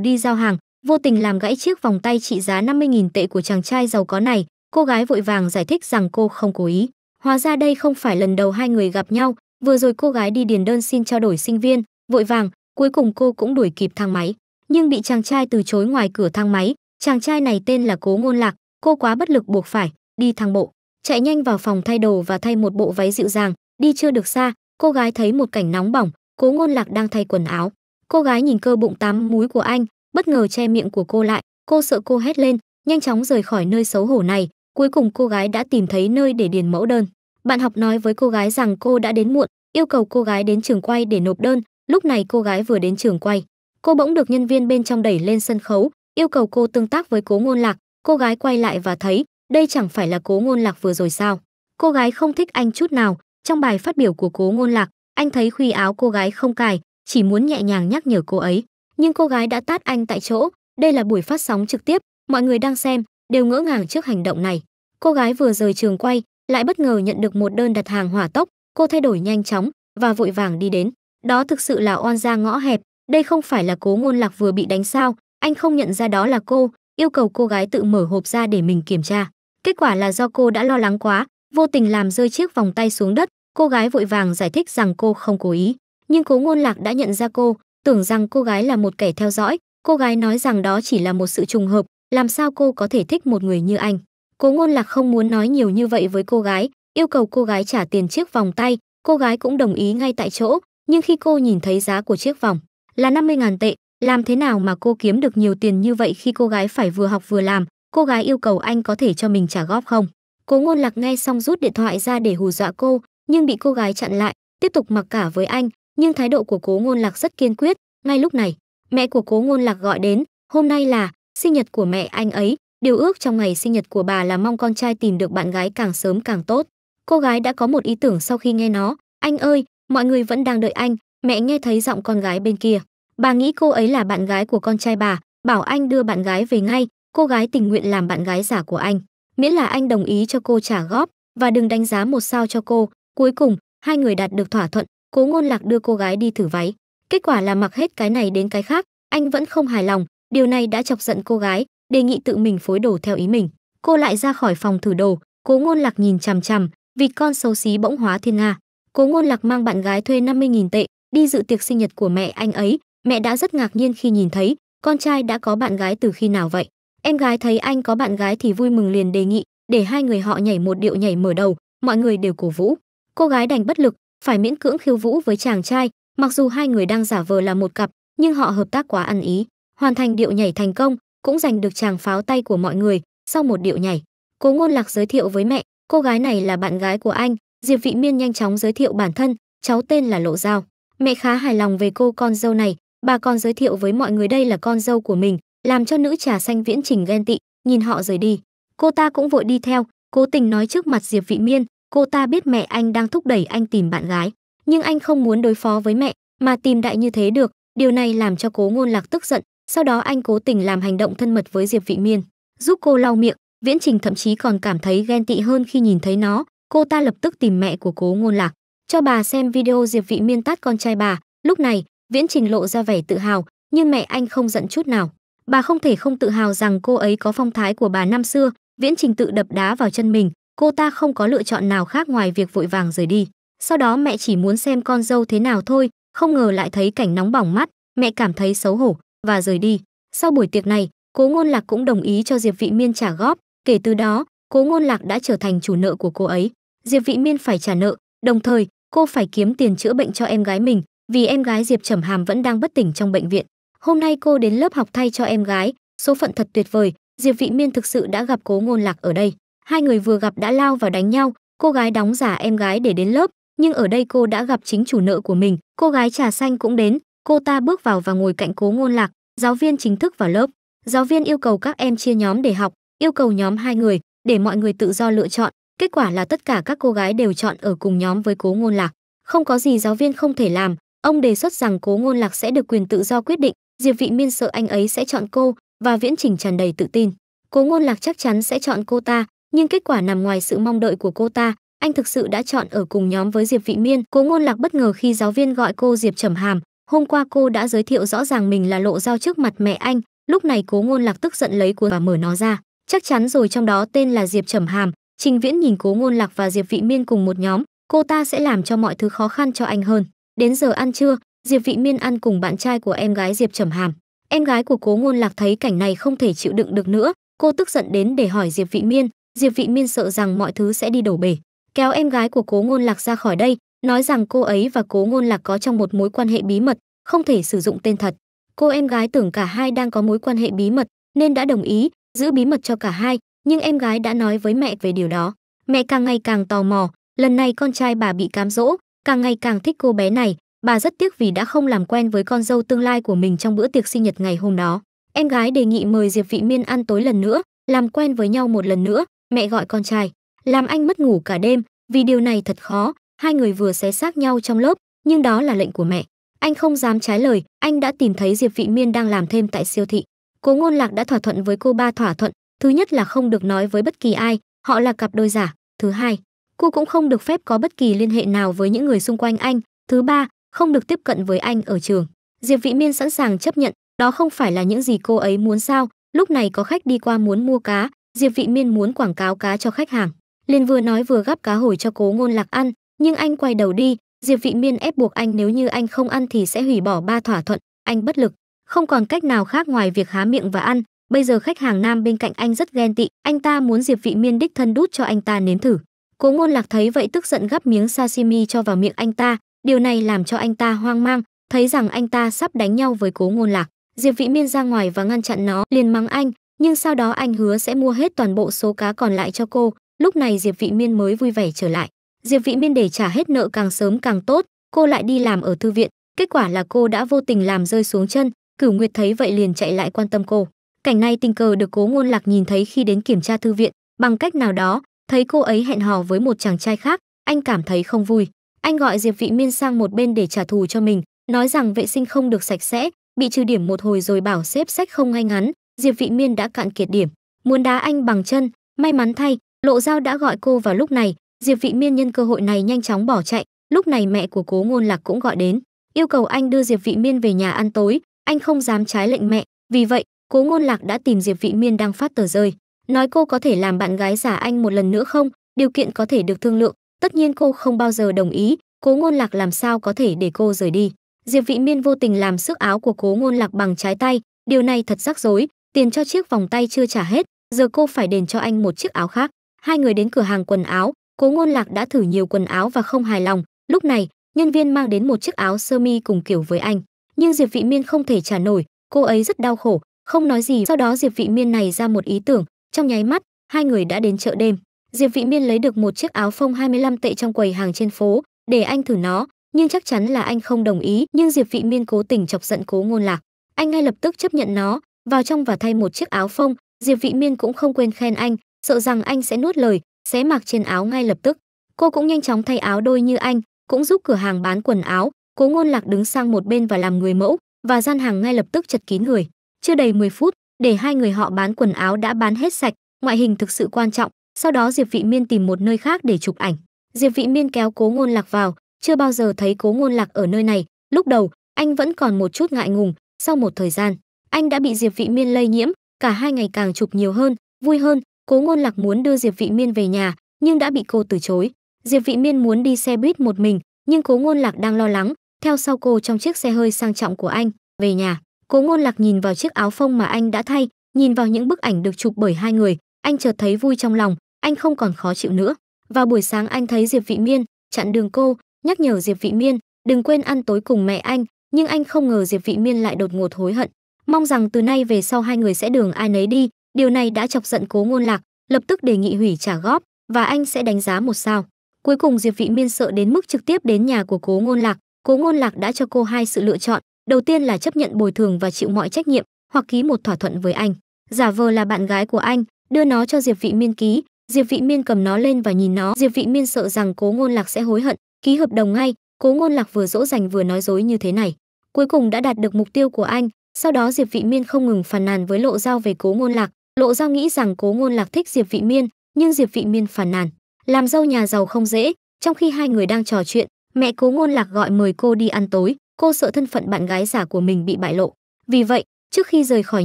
đi giao hàng, vô tình làm gãy chiếc vòng tay trị giá 50.000 tệ của chàng trai giàu có này. Cô gái vội vàng giải thích rằng cô không cố ý. Hóa ra đây không phải lần đầu hai người gặp nhau, vừa rồi cô gái đi điền đơn xin trao đổi sinh viên, vội vàng, cuối cùng cô cũng đuổi kịp thang máy, nhưng bị chàng trai từ chối ngoài cửa thang máy. Chàng trai này tên là Cố Ngôn Lạc, cô quá bất lực buộc phải đi thang bộ, chạy nhanh vào phòng thay đồ và thay một bộ váy dịu dàng, đi chưa được xa, cô gái thấy một cảnh nóng bỏng, Cố Ngôn Lạc đang thay quần áo. Cô gái nhìn cơ bụng tám múi của anh, bất ngờ che miệng của cô lại, cô sợ cô hét lên, nhanh chóng rời khỏi nơi xấu hổ này, cuối cùng cô gái đã tìm thấy nơi để điền mẫu đơn. Bạn học nói với cô gái rằng cô đã đến muộn, yêu cầu cô gái đến trường quay để nộp đơn, lúc này cô gái vừa đến trường quay. Cô bỗng được nhân viên bên trong đẩy lên sân khấu, yêu cầu cô tương tác với Cố Ngôn Lạc, cô gái quay lại và thấy, đây chẳng phải là Cố Ngôn Lạc vừa rồi sao? Cô gái không thích anh chút nào, trong bài phát biểu của Cố Ngôn Lạc, anh thấy khuy áo cô gái không cài, chỉ muốn nhẹ nhàng nhắc nhở cô ấy, nhưng cô gái đã tát anh tại chỗ, đây là buổi phát sóng trực tiếp, mọi người đang xem đều ngỡ ngàng trước hành động này. Cô gái vừa rời trường quay, lại bất ngờ nhận được một đơn đặt hàng hỏa tốc, cô thay đổi nhanh chóng và vội vàng đi đến. Đó thực sự là oan gia ngõ hẹp, đây không phải là Cố Ngôn Lạc vừa bị đánh sao, anh không nhận ra đó là cô, yêu cầu cô gái tự mở hộp ra để mình kiểm tra. Kết quả là do cô đã lo lắng quá, vô tình làm rơi chiếc vòng tay xuống đất, cô gái vội vàng giải thích rằng cô không cố ý, nhưng Cố Ngôn Lạc đã nhận ra cô, tưởng rằng cô gái là một kẻ theo dõi, cô gái nói rằng đó chỉ là một sự trùng hợp, làm sao cô có thể thích một người như anh. Cố Ngôn Lạc không muốn nói nhiều như vậy với cô gái, yêu cầu cô gái trả tiền chiếc vòng tay, cô gái cũng đồng ý ngay tại chỗ, nhưng khi cô nhìn thấy giá của chiếc vòng là 50.000 tệ, làm thế nào mà cô kiếm được nhiều tiền như vậy khi cô gái phải vừa học vừa làm, cô gái yêu cầu anh có thể cho mình trả góp không? Cố Ngôn Lạc nghe xong rút điện thoại ra để hù dọa cô, nhưng bị cô gái chặn lại, tiếp tục mặc cả với anh, nhưng thái độ của Cố Ngôn Lạc rất kiên quyết, ngay lúc này, mẹ của Cố Ngôn Lạc gọi đến, hôm nay là sinh nhật của mẹ anh ấy, điều ước trong ngày sinh nhật của bà là mong con trai tìm được bạn gái càng sớm càng tốt. Cô gái đã có một ý tưởng sau khi nghe nó, anh ơi, mọi người vẫn đang đợi anh, mẹ nghe thấy giọng con gái bên kia. Bà nghĩ cô ấy là bạn gái của con trai bà, bảo anh đưa bạn gái về ngay, cô gái tình nguyện làm bạn gái giả của anh, miễn là anh đồng ý cho cô trả góp. Và đừng đánh giá một sao cho cô. Cuối cùng, hai người đạt được thỏa thuận, Cố Ngôn Lạc đưa cô gái đi thử váy. Kết quả là mặc hết cái này đến cái khác, anh vẫn không hài lòng, điều này đã chọc giận cô gái, đề nghị tự mình phối đồ theo ý mình. Cô lại ra khỏi phòng thử đồ, Cố Ngôn Lạc nhìn chằm chằm, vì con xấu xí bỗng hóa thiên nga. Cố Ngôn Lạc mang bạn gái thuê 50.000 tệ đi dự tiệc sinh nhật của mẹ anh ấy, mẹ đã rất ngạc nhiên khi nhìn thấy con trai đã có bạn gái từ khi nào vậy. Em gái thấy anh có bạn gái thì vui mừng liền đề nghị để hai người họ nhảy một điệu nhảy mở đầu, mọi người đều cổ vũ. Cô gái đành bất lực, phải miễn cưỡng khiêu vũ với chàng trai, mặc dù hai người đang giả vờ là một cặp, nhưng họ hợp tác quá ăn ý, hoàn thành điệu nhảy thành công, cũng giành được chàng pháo tay của mọi người. Sau một điệu nhảy, Cố Ngôn Lạc giới thiệu với mẹ, cô gái này là bạn gái của anh. Diệp Vị Miên nhanh chóng giới thiệu bản thân, cháu tên là Lộ Giao. Mẹ khá hài lòng về cô con dâu này, bà còn giới thiệu với mọi người đây là con dâu của mình, làm cho nữ trà xanh viễn trình ghen tị, nhìn họ rời đi. Cô ta cũng vội đi theo, cố tình nói trước mặt Diệp Vị Miên, cô ta biết mẹ anh đang thúc đẩy anh tìm bạn gái, nhưng anh không muốn đối phó với mẹ, mà tìm đại như thế được, điều này làm cho Cố Ngôn Lạc tức giận, sau đó anh cố tình làm hành động thân mật với Diệp Vị Miên, giúp cô lau miệng, Viễn Trình thậm chí còn cảm thấy ghen tị hơn khi nhìn thấy nó, cô ta lập tức tìm mẹ của Cố Ngôn Lạc, cho bà xem video Diệp Vị Miên tát con trai bà, lúc này, Viễn Trình lộ ra vẻ tự hào, nhưng mẹ anh không giận chút nào. Bà không thể không tự hào rằng cô ấy có phong thái của bà năm xưa, Viễn Trình tự đập đá vào chân mình, cô ta không có lựa chọn nào khác ngoài việc vội vàng rời đi. Sau đó mẹ chỉ muốn xem con dâu thế nào thôi, không ngờ lại thấy cảnh nóng bỏng mắt, mẹ cảm thấy xấu hổ và rời đi. Sau buổi tiệc này, Cố Ngôn Lạc cũng đồng ý cho Diệp Vị Miên trả góp, kể từ đó, Cố Ngôn Lạc đã trở thành chủ nợ của cô ấy. Diệp Vị Miên phải trả nợ, đồng thời, cô phải kiếm tiền chữa bệnh cho em gái mình, vì em gái Diệp Trầm Hàm vẫn đang bất tỉnh trong bệnh viện. Hôm nay cô đến lớp học thay cho em gái, số phận thật tuyệt vời, Diệp Vị Miên thực sự đã gặp Cố Ngôn Lạc ở đây. Hai người vừa gặp đã lao vào đánh nhau, cô gái đóng giả em gái để đến lớp, nhưng ở đây cô đã gặp chính chủ nợ của mình, cô gái trà xanh cũng đến, cô ta bước vào và ngồi cạnh Cố Ngôn Lạc, giáo viên chính thức vào lớp. Giáo viên yêu cầu các em chia nhóm để học, yêu cầu nhóm hai người để mọi người tự do lựa chọn, kết quả là tất cả các cô gái đều chọn ở cùng nhóm với Cố Ngôn Lạc. Không có gì giáo viên không thể làm, ông đề xuất rằng Cố Ngôn Lạc sẽ được quyền tự do quyết định, Diệp Vị Miên sợ anh ấy sẽ chọn cô và Viễn Trình tràn đầy tự tin. Cố Ngôn Lạc chắc chắn sẽ chọn cô ta, nhưng kết quả nằm ngoài sự mong đợi của cô ta, anh thực sự đã chọn ở cùng nhóm với Diệp Vị Miên. Cố Ngôn Lạc bất ngờ khi giáo viên gọi cô Diệp Trầm Hàm, hôm qua cô đã giới thiệu rõ ràng mình là lộ giao trước mặt mẹ anh. Lúc này cố ngôn lạc tức giận lấy cuốn và mở nó ra. Chắc chắn rồi trong đó tên là diệp trầm hàm. Trình viễn nhìn cố ngôn lạc và diệp vị miên cùng một nhóm cô ta sẽ làm cho mọi thứ khó khăn cho anh hơn. Đến giờ ăn trưa diệp vị miên ăn cùng bạn trai của em gái diệp trầm hàm. Em gái của cố ngôn lạc thấy cảnh này không thể chịu đựng được nữa. Cô tức giận đến để hỏi diệp vị miên diệp vị miên sợ rằng mọi thứ sẽ đi đổ bể, kéo em gái của cố ngôn lạc ra khỏi đây, nói rằng cô ấy và cố ngôn lạc có trong một mối quan hệ bí mật, không thể sử dụng tên thật. Cô em gái tưởng cả hai đang có mối quan hệ bí mật, nên đã đồng ý giữ bí mật cho cả hai, nhưng em gái đã nói với mẹ về điều đó. Mẹ càng ngày càng tò mò, lần này con trai bà bị cám dỗ, càng ngày càng thích cô bé này, bà rất tiếc vì đã không làm quen với con dâu tương lai của mình trong bữa tiệc sinh nhật ngày hôm đó. Em gái đề nghị mời diệp vị miên ăn tối lần nữa, làm quen với nhau một lần nữa mẹ gọi con trai, làm anh mất ngủ cả đêm, vì điều này thật khó. Hai người vừa xé xác nhau trong lớp, nhưng đó là lệnh của mẹ. Anh không dám trái lời, anh đã tìm thấy diệp vị miên đang làm thêm tại siêu thị. Cố ngôn lạc đã thỏa thuận với cô ba thỏa thuận, thứ nhất là không được nói với bất kỳ ai, họ là cặp đôi giả. Thứ hai, cô cũng không được phép có bất kỳ liên hệ nào với những người xung quanh anh. Thứ ba, không được tiếp cận với anh ở trường. Diệp vị miên sẵn sàng chấp nhận, đó không phải là những gì cô ấy muốn sao. Lúc này có khách đi qua muốn mua cá diệp vị miên muốn quảng cáo cá cho khách hàng. Liền vừa nói vừa gắp cá hồi cho cố ngôn lạc ăn, nhưng anh quay đầu đi, diệp vị miên ép buộc anh nếu như anh không ăn thì sẽ hủy bỏ ba thỏa thuận, anh bất lực. Không còn cách nào khác ngoài việc há miệng và ăn. Bây giờ khách hàng nam bên cạnh anh rất ghen tị, anh ta muốn diệp vị miên đích thân đút cho anh ta nếm thử. Cố ngôn lạc thấy vậy tức giận gắp miếng sashimi cho vào miệng anh ta, điều này làm cho anh ta hoang mang, thấy rằng anh ta sắp đánh nhau với cố ngôn lạc. Diệp vị miên ra ngoài và ngăn chặn nó, liền mắng anh nhưng sau đó anh hứa sẽ mua hết toàn bộ số cá còn lại cho cô. Lúc này diệp vị miên mới vui vẻ trở lại. Diệp vị miên để trả hết nợ càng sớm càng tốt, cô lại đi làm ở thư viện. Kết quả là cô đã vô tình làm rơi xuống chân. Cửu nguyệt thấy vậy liền chạy lại quan tâm cô. Cảnh này tình cờ được cố ngôn lạc nhìn thấy khi đến kiểm tra thư viện. Bằng cách nào đó, thấy cô ấy hẹn hò với một chàng trai khác, anh cảm thấy không vui. Anh gọi diệp vị miên sang một bên để trả thù cho mình, nói rằng vệ sinh không được sạch sẽ, bị trừ điểm một hồi rồi bảo xếp sách không ngay ngắn diệp vị miên đã cạn kiệt điểm, muốn đá anh bằng chân, may mắn thay, lộ dao đã gọi cô vào lúc này. Diệp vị miên nhân cơ hội này nhanh chóng bỏ chạy, lúc này mẹ của cố ngôn lạc cũng gọi đến, yêu cầu anh đưa diệp vị miên về nhà ăn tối, anh không dám trái lệnh mẹ. Vì vậy, cố ngôn lạc đã tìm diệp vị miên đang phát tờ rơi. Nói cô có thể làm bạn gái giả anh một lần nữa không? Điều kiện có thể được thương lượng. Tất nhiên cô không bao giờ đồng ý, cố ngôn lạc làm sao có thể để cô rời đi. Diệp vị miên vô tình làm sức áo của cố ngôn lạc bằng trái tay, điều này thật rắc rối tiền cho chiếc vòng tay chưa trả hết, giờ cô phải đền cho anh một chiếc áo khác. Hai người đến cửa hàng quần áo, cố ngôn lạc đã thử nhiều quần áo và không hài lòng. Lúc này, nhân viên mang đến một chiếc áo sơ mi cùng kiểu với anh. Nhưng diệp vị miên không thể trả nổi, cô ấy rất đau khổ, không nói gì. Sau đó diệp vị miên này ra một ý tưởng, trong nháy mắt, hai người đã đến chợ đêm. Diệp vị miên lấy được một chiếc áo phông 25 tệ trong quầy hàng trên phố, để anh thử nó, nhưng chắc chắn là anh không đồng ý. Nhưng diệp vị miên cố tình chọc giận cố ngôn lạc. Anh ngay lập tức chấp nhận nó vào trong và thay một chiếc áo phông, diệp vị miên cũng không quên khen anh, sợ rằng anh sẽ nuốt lời, xé mặc trên áo ngay lập tức. Cô cũng nhanh chóng thay áo đôi như anh, cũng giúp cửa hàng bán quần áo, cố ngôn lạc đứng sang một bên và làm người mẫu, và gian hàng ngay lập tức chật kín người. Chưa đầy 10 phút, để hai người họ bán quần áo đã bán hết sạch, ngoại hình thực sự quan trọng, sau đó diệp vị miên tìm một nơi khác để chụp ảnh. Diệp vị miên kéo cố ngôn lạc vào, chưa bao giờ thấy cố ngôn lạc ở nơi này. Lúc đầu, anh vẫn còn một chút ngại ngùng, sau một thời gian anh đã bị diệp vị miên lây nhiễm, cả hai ngày càng chụp nhiều hơn, vui hơn, cố ngôn lạc muốn đưa diệp vị miên về nhà, nhưng đã bị cô từ chối. Diệp vị miên muốn đi xe buýt một mình, nhưng cố ngôn lạc đang lo lắng. Theo sau cô trong chiếc xe hơi sang trọng của anh, về nhà, cố ngôn lạc nhìn vào chiếc áo phông mà anh đã thay, nhìn vào những bức ảnh được chụp bởi hai người, anh chợt thấy vui trong lòng, anh không còn khó chịu nữa. Vào buổi sáng anh thấy diệp vị miên chặn đường cô, nhắc nhở diệp vị miên, đừng quên ăn tối cùng mẹ anh. Nhưng anh không ngờ diệp vị miên lại đột ngột hối hận mong rằng từ nay về sau hai người sẽ đường ai nấy đi. Điều này đã chọc giận cố ngôn lạc, lập tức đề nghị hủy trả góp, và anh sẽ đánh giá một sao. Cuối cùng diệp vị miên sợ đến mức trực tiếp đến nhà của cố ngôn lạc. Cố ngôn lạc đã cho cô hai sự lựa chọn, đầu tiên là chấp nhận bồi thường và chịu mọi trách nhiệm, hoặc ký một thỏa thuận với anh. Giả vờ là bạn gái của anh, đưa nó cho diệp vị miên ký. Diệp vị miên cầm nó lên và nhìn nó. Diệp vị miên sợ rằng cố ngôn lạc sẽ hối hận, ký hợp đồng ngay. Cố ngôn lạc vừa dỗ dành vừa nói dối như thế này. Cuối cùng đã đạt được mục tiêu của anh sau đó diệp vị miên không ngừng phàn nàn với lộ giao về cố ngôn lạc. Lộ giao nghĩ rằng cố ngôn lạc thích diệp vị miên, nhưng diệp vị miên phàn nàn. Làm dâu nhà giàu không dễ, trong khi hai người đang trò chuyện, mẹ cố ngôn lạc gọi mời cô đi ăn tối, cô sợ thân phận bạn gái giả của mình bị bại lộ. Vì vậy, trước khi rời khỏi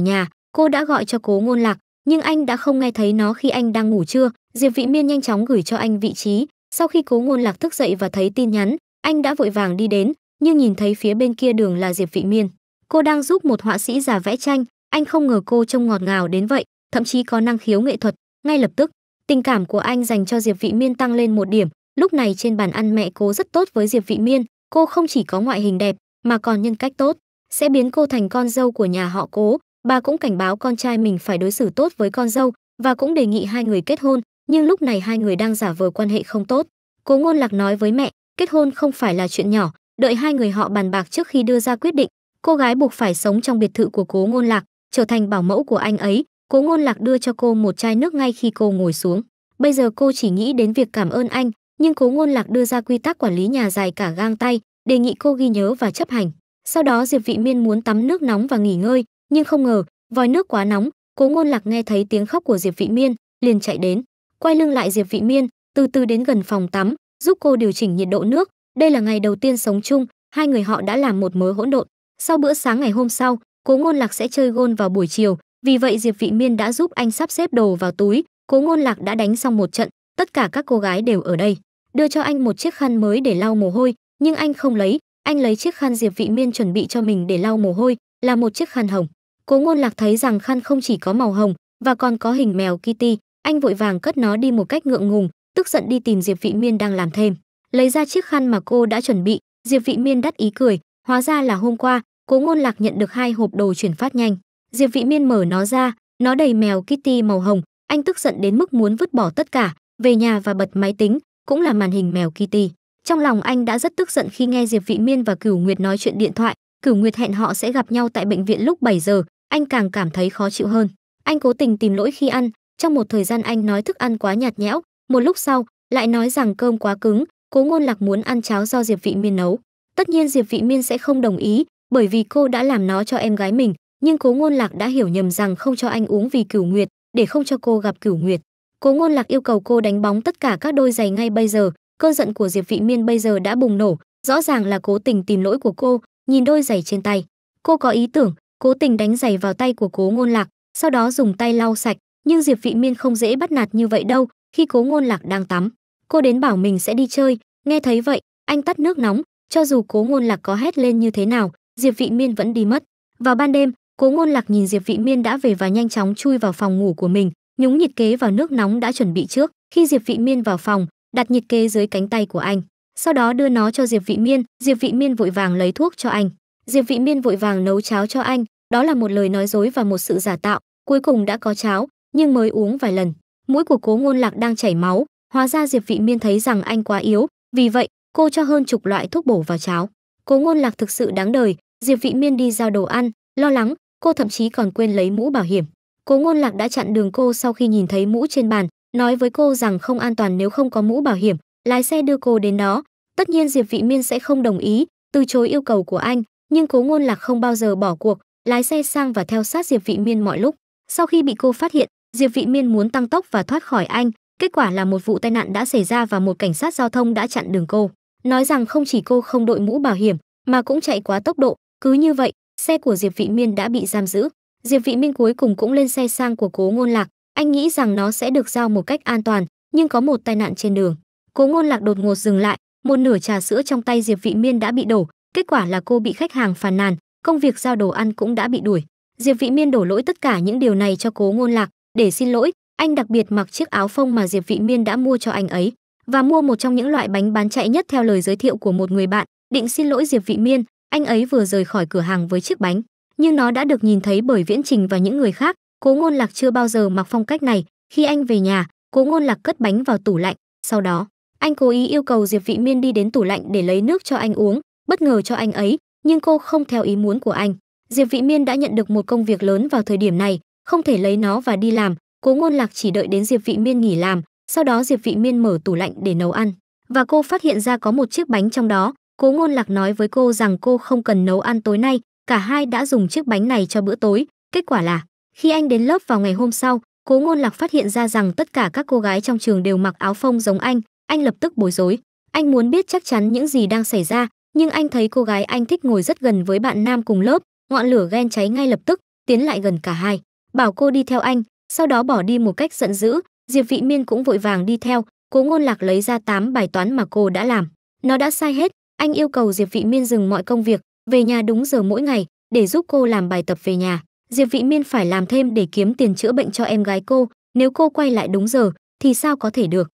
nhà, cô đã gọi cho cố ngôn lạc, nhưng anh đã không nghe thấy nó khi anh đang ngủ trưa. Diệp vị miên nhanh chóng gửi cho anh vị trí. Sau khi cố ngôn lạc thức dậy và thấy tin nhắn, anh đã vội vàng đi đến, nhưng nhìn thấy phía bên kia đường là diệp vị miên cô đang giúp một họa sĩ già vẽ tranh. Anh không ngờ cô trông ngọt ngào đến vậy, thậm chí có năng khiếu nghệ thuật. Ngay lập tức, tình cảm của anh dành cho diệp vị miên tăng lên một điểm. Lúc này trên bàn ăn mẹ cố rất tốt với diệp vị miên. Cô không chỉ có ngoại hình đẹp, mà còn nhân cách tốt. Sẽ biến cô thành con dâu của nhà họ cố. Bà cũng cảnh báo con trai mình phải đối xử tốt với con dâu và cũng đề nghị hai người kết hôn. Nhưng lúc này hai người đang giả vờ quan hệ không tốt. Cố ngôn lạc nói với mẹ, kết hôn không phải là chuyện nhỏ. Đợi hai người họ bàn bạc trước khi đưa ra quyết định cô gái buộc phải sống trong biệt thự của cố ngôn lạc, trở thành bảo mẫu của anh ấy. Cố ngôn lạc đưa cho cô một chai nước ngay khi cô ngồi xuống. Bây giờ cô chỉ nghĩ đến việc cảm ơn anh, nhưng cố ngôn lạc đưa ra quy tắc quản lý nhà dài cả gang tay, đề nghị cô ghi nhớ và chấp hành. Sau đó diệp vị miên muốn tắm nước nóng và nghỉ ngơi, nhưng không ngờ, vòi nước quá nóng, cố ngôn lạc nghe thấy tiếng khóc của diệp vị miên, liền chạy đến. Quay lưng lại diệp vị miên, từ từ đến gần phòng tắm, giúp cô điều chỉnh nhiệt độ nước. Đây là ngày đầu tiên sống chung, hai người họ đã làm một mớ hỗn độn sau bữa sáng ngày hôm sau, cố ngôn lạc sẽ chơi gôn vào buổi chiều. Vì vậy diệp vị miên đã giúp anh sắp xếp đồ vào túi. Cố ngôn lạc đã đánh xong một trận, tất cả các cô gái đều ở đây. Đưa cho anh một chiếc khăn mới để lau mồ hôi, nhưng anh không lấy. Anh lấy chiếc khăn diệp vị miên chuẩn bị cho mình để lau mồ hôi, là một chiếc khăn hồng. Cố ngôn lạc thấy rằng khăn không chỉ có màu hồng, và còn có hình mèo kitty. Anh vội vàng cất nó đi một cách ngượng ngùng, tức giận đi tìm diệp vị miên đang làm thêm. Lấy ra chiếc khăn mà cô đã chuẩn bị, diệp vị miên đắt ý cười. Hóa ra là hôm qua cố ngôn lạc nhận được hai hộp đồ chuyển phát nhanh. Diệp vị miên mở nó ra, nó đầy mèo kitty màu hồng. Anh tức giận đến mức muốn vứt bỏ tất cả, về nhà và bật máy tính, cũng là màn hình mèo kitty. Trong lòng anh đã rất tức giận khi nghe diệp vị miên và cửu nguyệt nói chuyện điện thoại. Cửu nguyệt hẹn họ sẽ gặp nhau tại bệnh viện lúc 7 giờ, anh càng cảm thấy khó chịu hơn. Anh cố tình tìm lỗi khi ăn, trong một thời gian anh nói thức ăn quá nhạt nhẽo, một lúc sau, lại nói rằng cơm quá cứng, cố ngôn lạc muốn ăn cháo do diệp vị miên nấu. Tất nhiên diệp vị miên sẽ không đồng ý bởi vì cô đã làm nó cho em gái mình, nhưng cố ngôn lạc đã hiểu nhầm rằng không cho anh uống vì cửu nguyệt, để không cho cô gặp cửu nguyệt. Cố ngôn lạc yêu cầu cô đánh bóng tất cả các đôi giày ngay bây giờ. Cơn giận của diệp vị miên bây giờ đã bùng nổ, rõ ràng là cố tình tìm lỗi của cô, nhìn đôi giày trên tay. Cô có ý tưởng, cố tình đánh giày vào tay của cố ngôn lạc, sau đó dùng tay lau sạch, nhưng diệp vị miên không dễ bắt nạt như vậy đâu, khi cố ngôn lạc đang tắm. Cô đến bảo mình sẽ đi chơi, nghe thấy vậy, anh tắt nước nóng, cho dù cố ngôn lạc có hét lên như thế nào diệp vị miên vẫn đi mất. Vào ban đêm, cố ngôn lạc nhìn diệp vị miên đã về và nhanh chóng chui vào phòng ngủ của mình, nhúng nhiệt kế vào nước nóng đã chuẩn bị trước. Khi diệp vị miên vào phòng, đặt nhiệt kế dưới cánh tay của anh. Sau đó đưa nó cho diệp vị miên, diệp vị miên vội vàng lấy thuốc cho anh. Diệp vị miên vội vàng nấu cháo cho anh, đó là một lời nói dối và một sự giả tạo, cuối cùng đã có cháo, nhưng mới uống vài lần. Mũi của cố ngôn lạc đang chảy máu, hóa ra diệp vị miên thấy rằng anh quá yếu, vì vậy cô cho hơn chục loại thuốc bổ vào cháo. Cố ngôn lạc thực sự đáng đời diệp vị miên đi giao đồ ăn, lo lắng, cô thậm chí còn quên lấy mũ bảo hiểm. Cố ngôn lạc đã chặn đường cô sau khi nhìn thấy mũ trên bàn, nói với cô rằng không an toàn nếu không có mũ bảo hiểm, lái xe đưa cô đến đó. Tất nhiên diệp vị miên sẽ không đồng ý, từ chối yêu cầu của anh, nhưng cố ngôn lạc không bao giờ bỏ cuộc, lái xe sang và theo sát diệp vị miên mọi lúc. Sau khi bị cô phát hiện, diệp vị miên muốn tăng tốc và thoát khỏi anh, kết quả là một vụ tai nạn đã xảy ra và một cảnh sát giao thông đã chặn đường cô. Nói rằng không chỉ cô không đội mũ bảo hiểm, mà cũng chạy quá tốc độ cứ như vậy, xe của diệp vị miên đã bị giam giữ. Diệp vị miên cuối cùng cũng lên xe sang của cố ngôn lạc. Anh nghĩ rằng nó sẽ được giao một cách an toàn, nhưng có một tai nạn trên đường. Cố ngôn lạc đột ngột dừng lại, một nửa trà sữa trong tay diệp vị miên đã bị đổ, kết quả là cô bị khách hàng phàn nàn, công việc giao đồ ăn cũng đã bị đuổi. Diệp vị miên đổ lỗi tất cả những điều này cho cố ngôn lạc, để xin lỗi, anh đặc biệt mặc chiếc áo phông mà diệp vị miên đã mua cho anh ấy, và mua một trong những loại bánh bán chạy nhất theo lời giới thiệu của một người bạn, định xin lỗi diệp vị miên anh ấy vừa rời khỏi cửa hàng với chiếc bánh, nhưng nó đã được nhìn thấy bởi viễn trình và những người khác. Cố ngôn lạc chưa bao giờ mặc phong cách này. Khi anh về nhà, cố ngôn lạc cất bánh vào tủ lạnh. Sau đó, anh cố ý yêu cầu diệp vị miên đi đến tủ lạnh để lấy nước cho anh uống. Bất ngờ cho anh ấy, nhưng cô không theo ý muốn của anh. Diệp vị miên đã nhận được một công việc lớn vào thời điểm này, không thể lấy nó và đi làm. Cố ngôn lạc chỉ đợi đến diệp vị miên nghỉ làm, sau đó diệp vị miên mở tủ lạnh để nấu ăn. Và cô phát hiện ra có một chiếc bánh trong đó cố ngôn lạc nói với cô rằng cô không cần nấu ăn tối nay, cả hai đã dùng chiếc bánh này cho bữa tối. Kết quả là, khi anh đến lớp vào ngày hôm sau, cố ngôn lạc phát hiện ra rằng tất cả các cô gái trong trường đều mặc áo phông giống anh. Anh lập tức bối rối. Anh muốn biết chắc chắn những gì đang xảy ra, nhưng anh thấy cô gái anh thích ngồi rất gần với bạn nam cùng lớp. Ngọn lửa ghen cháy ngay lập tức, tiến lại gần cả hai. Bảo cô đi theo anh, sau đó bỏ đi một cách giận dữ. Diệp vị miên cũng vội vàng đi theo. Cố ngôn lạc lấy ra 8 bài toán mà cô đã làm. Nó đã sai hết anh yêu cầu diệp vị miên dừng mọi công việc, về nhà đúng giờ mỗi ngày, để giúp cô làm bài tập về nhà. Diệp vị miên phải làm thêm để kiếm tiền chữa bệnh cho em gái cô, nếu cô quay lại đúng giờ, thì sao có thể được?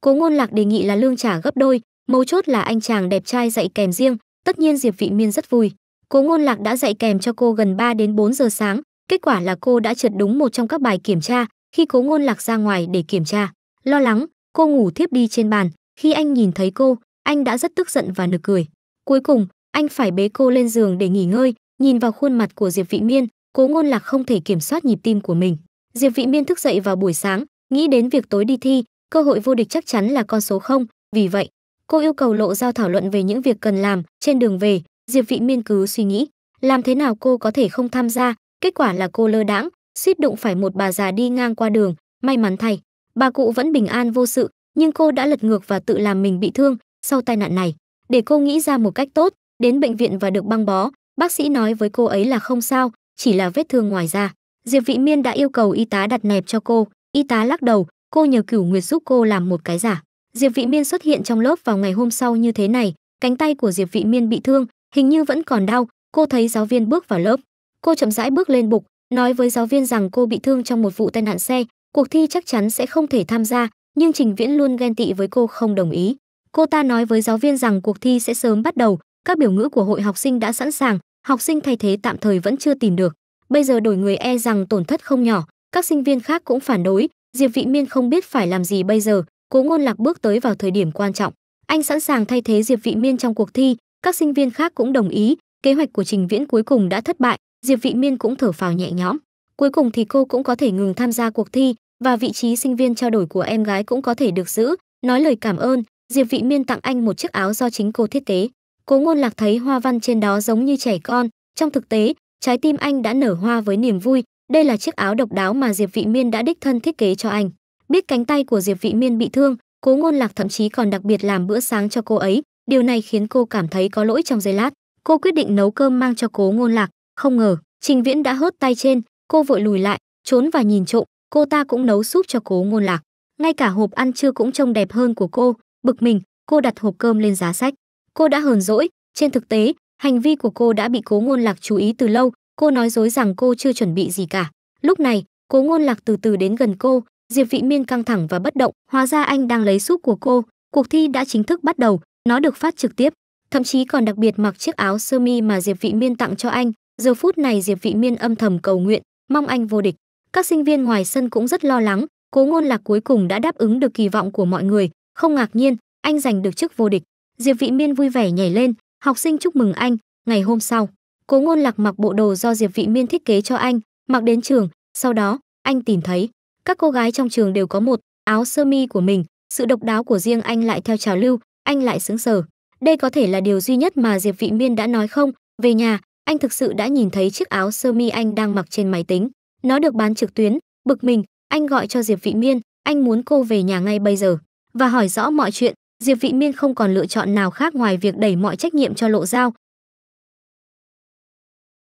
Cố ngôn lạc đề nghị là lương trả gấp đôi, mấu chốt là anh chàng đẹp trai dạy kèm riêng, tất nhiên diệp vị miên rất vui. Cố ngôn lạc đã dạy kèm cho cô gần 3 đến 4 giờ sáng, kết quả là cô đã trượt đúng một trong các bài kiểm tra, khi cố ngôn lạc ra ngoài để kiểm tra. Lo lắng, cô ngủ thiếp đi trên bàn, khi anh nhìn thấy cô anh đã rất tức giận và nực cười. Cuối cùng, anh phải bế cô lên giường để nghỉ ngơi, nhìn vào khuôn mặt của diệp vị miên, cố ngôn lạc không thể kiểm soát nhịp tim của mình. Diệp vị miên thức dậy vào buổi sáng, nghĩ đến việc tối đi thi, cơ hội vô địch chắc chắn là con số không. Vì vậy, cô yêu cầu lộ giao thảo luận về những việc cần làm, trên đường về, diệp vị miên cứ suy nghĩ, làm thế nào cô có thể không tham gia? Kết quả là cô lơ đãng, suýt đụng phải một bà già đi ngang qua đường, may mắn thay. Bà cụ vẫn bình an vô sự, nhưng cô đã lật ngược và tự làm mình bị thương sau tai nạn này. Để cô nghĩ ra một cách tốt, đến bệnh viện và được băng bó, bác sĩ nói với cô ấy là không sao, chỉ là vết thương ngoài da. Diệp vị miên đã yêu cầu y tá đặt nẹp cho cô. Y tá lắc đầu, cô nhờ cửu nguyệt giúp cô làm một cái giả. Diệp vị miên xuất hiện trong lớp vào ngày hôm sau như thế này, cánh tay của diệp vị miên bị thương, hình như vẫn còn đau, cô thấy giáo viên bước vào lớp. Cô chậm rãi bước lên bục, nói với giáo viên rằng cô bị thương trong một vụ tai nạn xe, cuộc thi chắc chắn sẽ không thể tham gia, nhưng trình viễn luôn ghen tị với cô không đồng ý cô ta nói với giáo viên rằng cuộc thi sẽ sớm bắt đầu. Các biểu ngữ của hội học sinh đã sẵn sàng. Học sinh thay thế tạm thời vẫn chưa tìm được. Bây giờ đổi người e rằng tổn thất không nhỏ. Các sinh viên khác cũng phản đối. Diệp vị miên không biết phải làm gì bây giờ. Cố ngôn lạc bước tới vào thời điểm quan trọng. Anh sẵn sàng thay thế diệp vị miên trong cuộc thi. Các sinh viên khác cũng đồng ý. Kế hoạch của trình viễn cuối cùng đã thất bại. Diệp vị miên cũng thở phào nhẹ nhõm. Cuối cùng thì cô cũng có thể ngừng tham gia cuộc thi và vị trí sinh viên trao đổi của em gái cũng có thể được giữ. Nói lời cảm ơn diệp vị miên tặng anh một chiếc áo do chính cô thiết kế. Cố ngôn lạc thấy hoa văn trên đó giống như trẻ con. Trong thực tế, trái tim anh đã nở hoa với niềm vui. Đây là chiếc áo độc đáo mà diệp vị miên đã đích thân thiết kế cho anh. Biết cánh tay của diệp vị miên bị thương, cố ngôn lạc thậm chí còn đặc biệt làm bữa sáng cho cô ấy. Điều này khiến cô cảm thấy có lỗi trong giây lát. Cô quyết định nấu cơm mang cho cố ngôn lạc. Không ngờ, trình viễn đã hớt tay trên. Cô vội lùi lại, trốn và nhìn trộm. Cô ta cũng nấu súp cho cố ngôn lạc. Ngay cả hộp ăn trưa cũng trông đẹp hơn của cô bực mình, cô đặt hộp cơm lên giá sách. Cô đã hờn dỗi, trên thực tế, hành vi của cô đã bị cố ngôn lạc chú ý từ lâu, cô nói dối rằng cô chưa chuẩn bị gì cả. Lúc này, cố ngôn lạc từ từ đến gần cô, diệp vị miên căng thẳng và bất động, hóa ra anh đang lấy súp của cô, cuộc thi đã chính thức bắt đầu, nó được phát trực tiếp. Thậm chí còn đặc biệt mặc chiếc áo sơ mi mà diệp vị miên tặng cho anh, giờ phút này diệp vị miên âm thầm cầu nguyện, mong anh vô địch. Các sinh viên ngoài sân cũng rất lo lắng, cố ngôn lạc cuối cùng đã đáp ứng được kỳ vọng của mọi người không ngạc nhiên, anh giành được chức vô địch. Diệp vị miên vui vẻ nhảy lên, học sinh chúc mừng anh, ngày hôm sau. Cố ngôn lạc mặc bộ đồ do diệp vị miên thiết kế cho anh, mặc đến trường, sau đó, anh tìm thấy, các cô gái trong trường đều có một áo sơ mi của mình, sự độc đáo của riêng anh lại theo trào lưu, anh lại sững sờ. Đây có thể là điều duy nhất mà diệp vị miên đã nói không? Về nhà, anh thực sự đã nhìn thấy chiếc áo sơ mi anh đang mặc trên máy tính. Nó được bán trực tuyến, bực mình, anh gọi cho diệp vị miên, anh muốn cô về nhà ngay bây giờ và hỏi rõ mọi chuyện, diệp vị miên không còn lựa chọn nào khác ngoài việc đẩy mọi trách nhiệm cho lộ giao.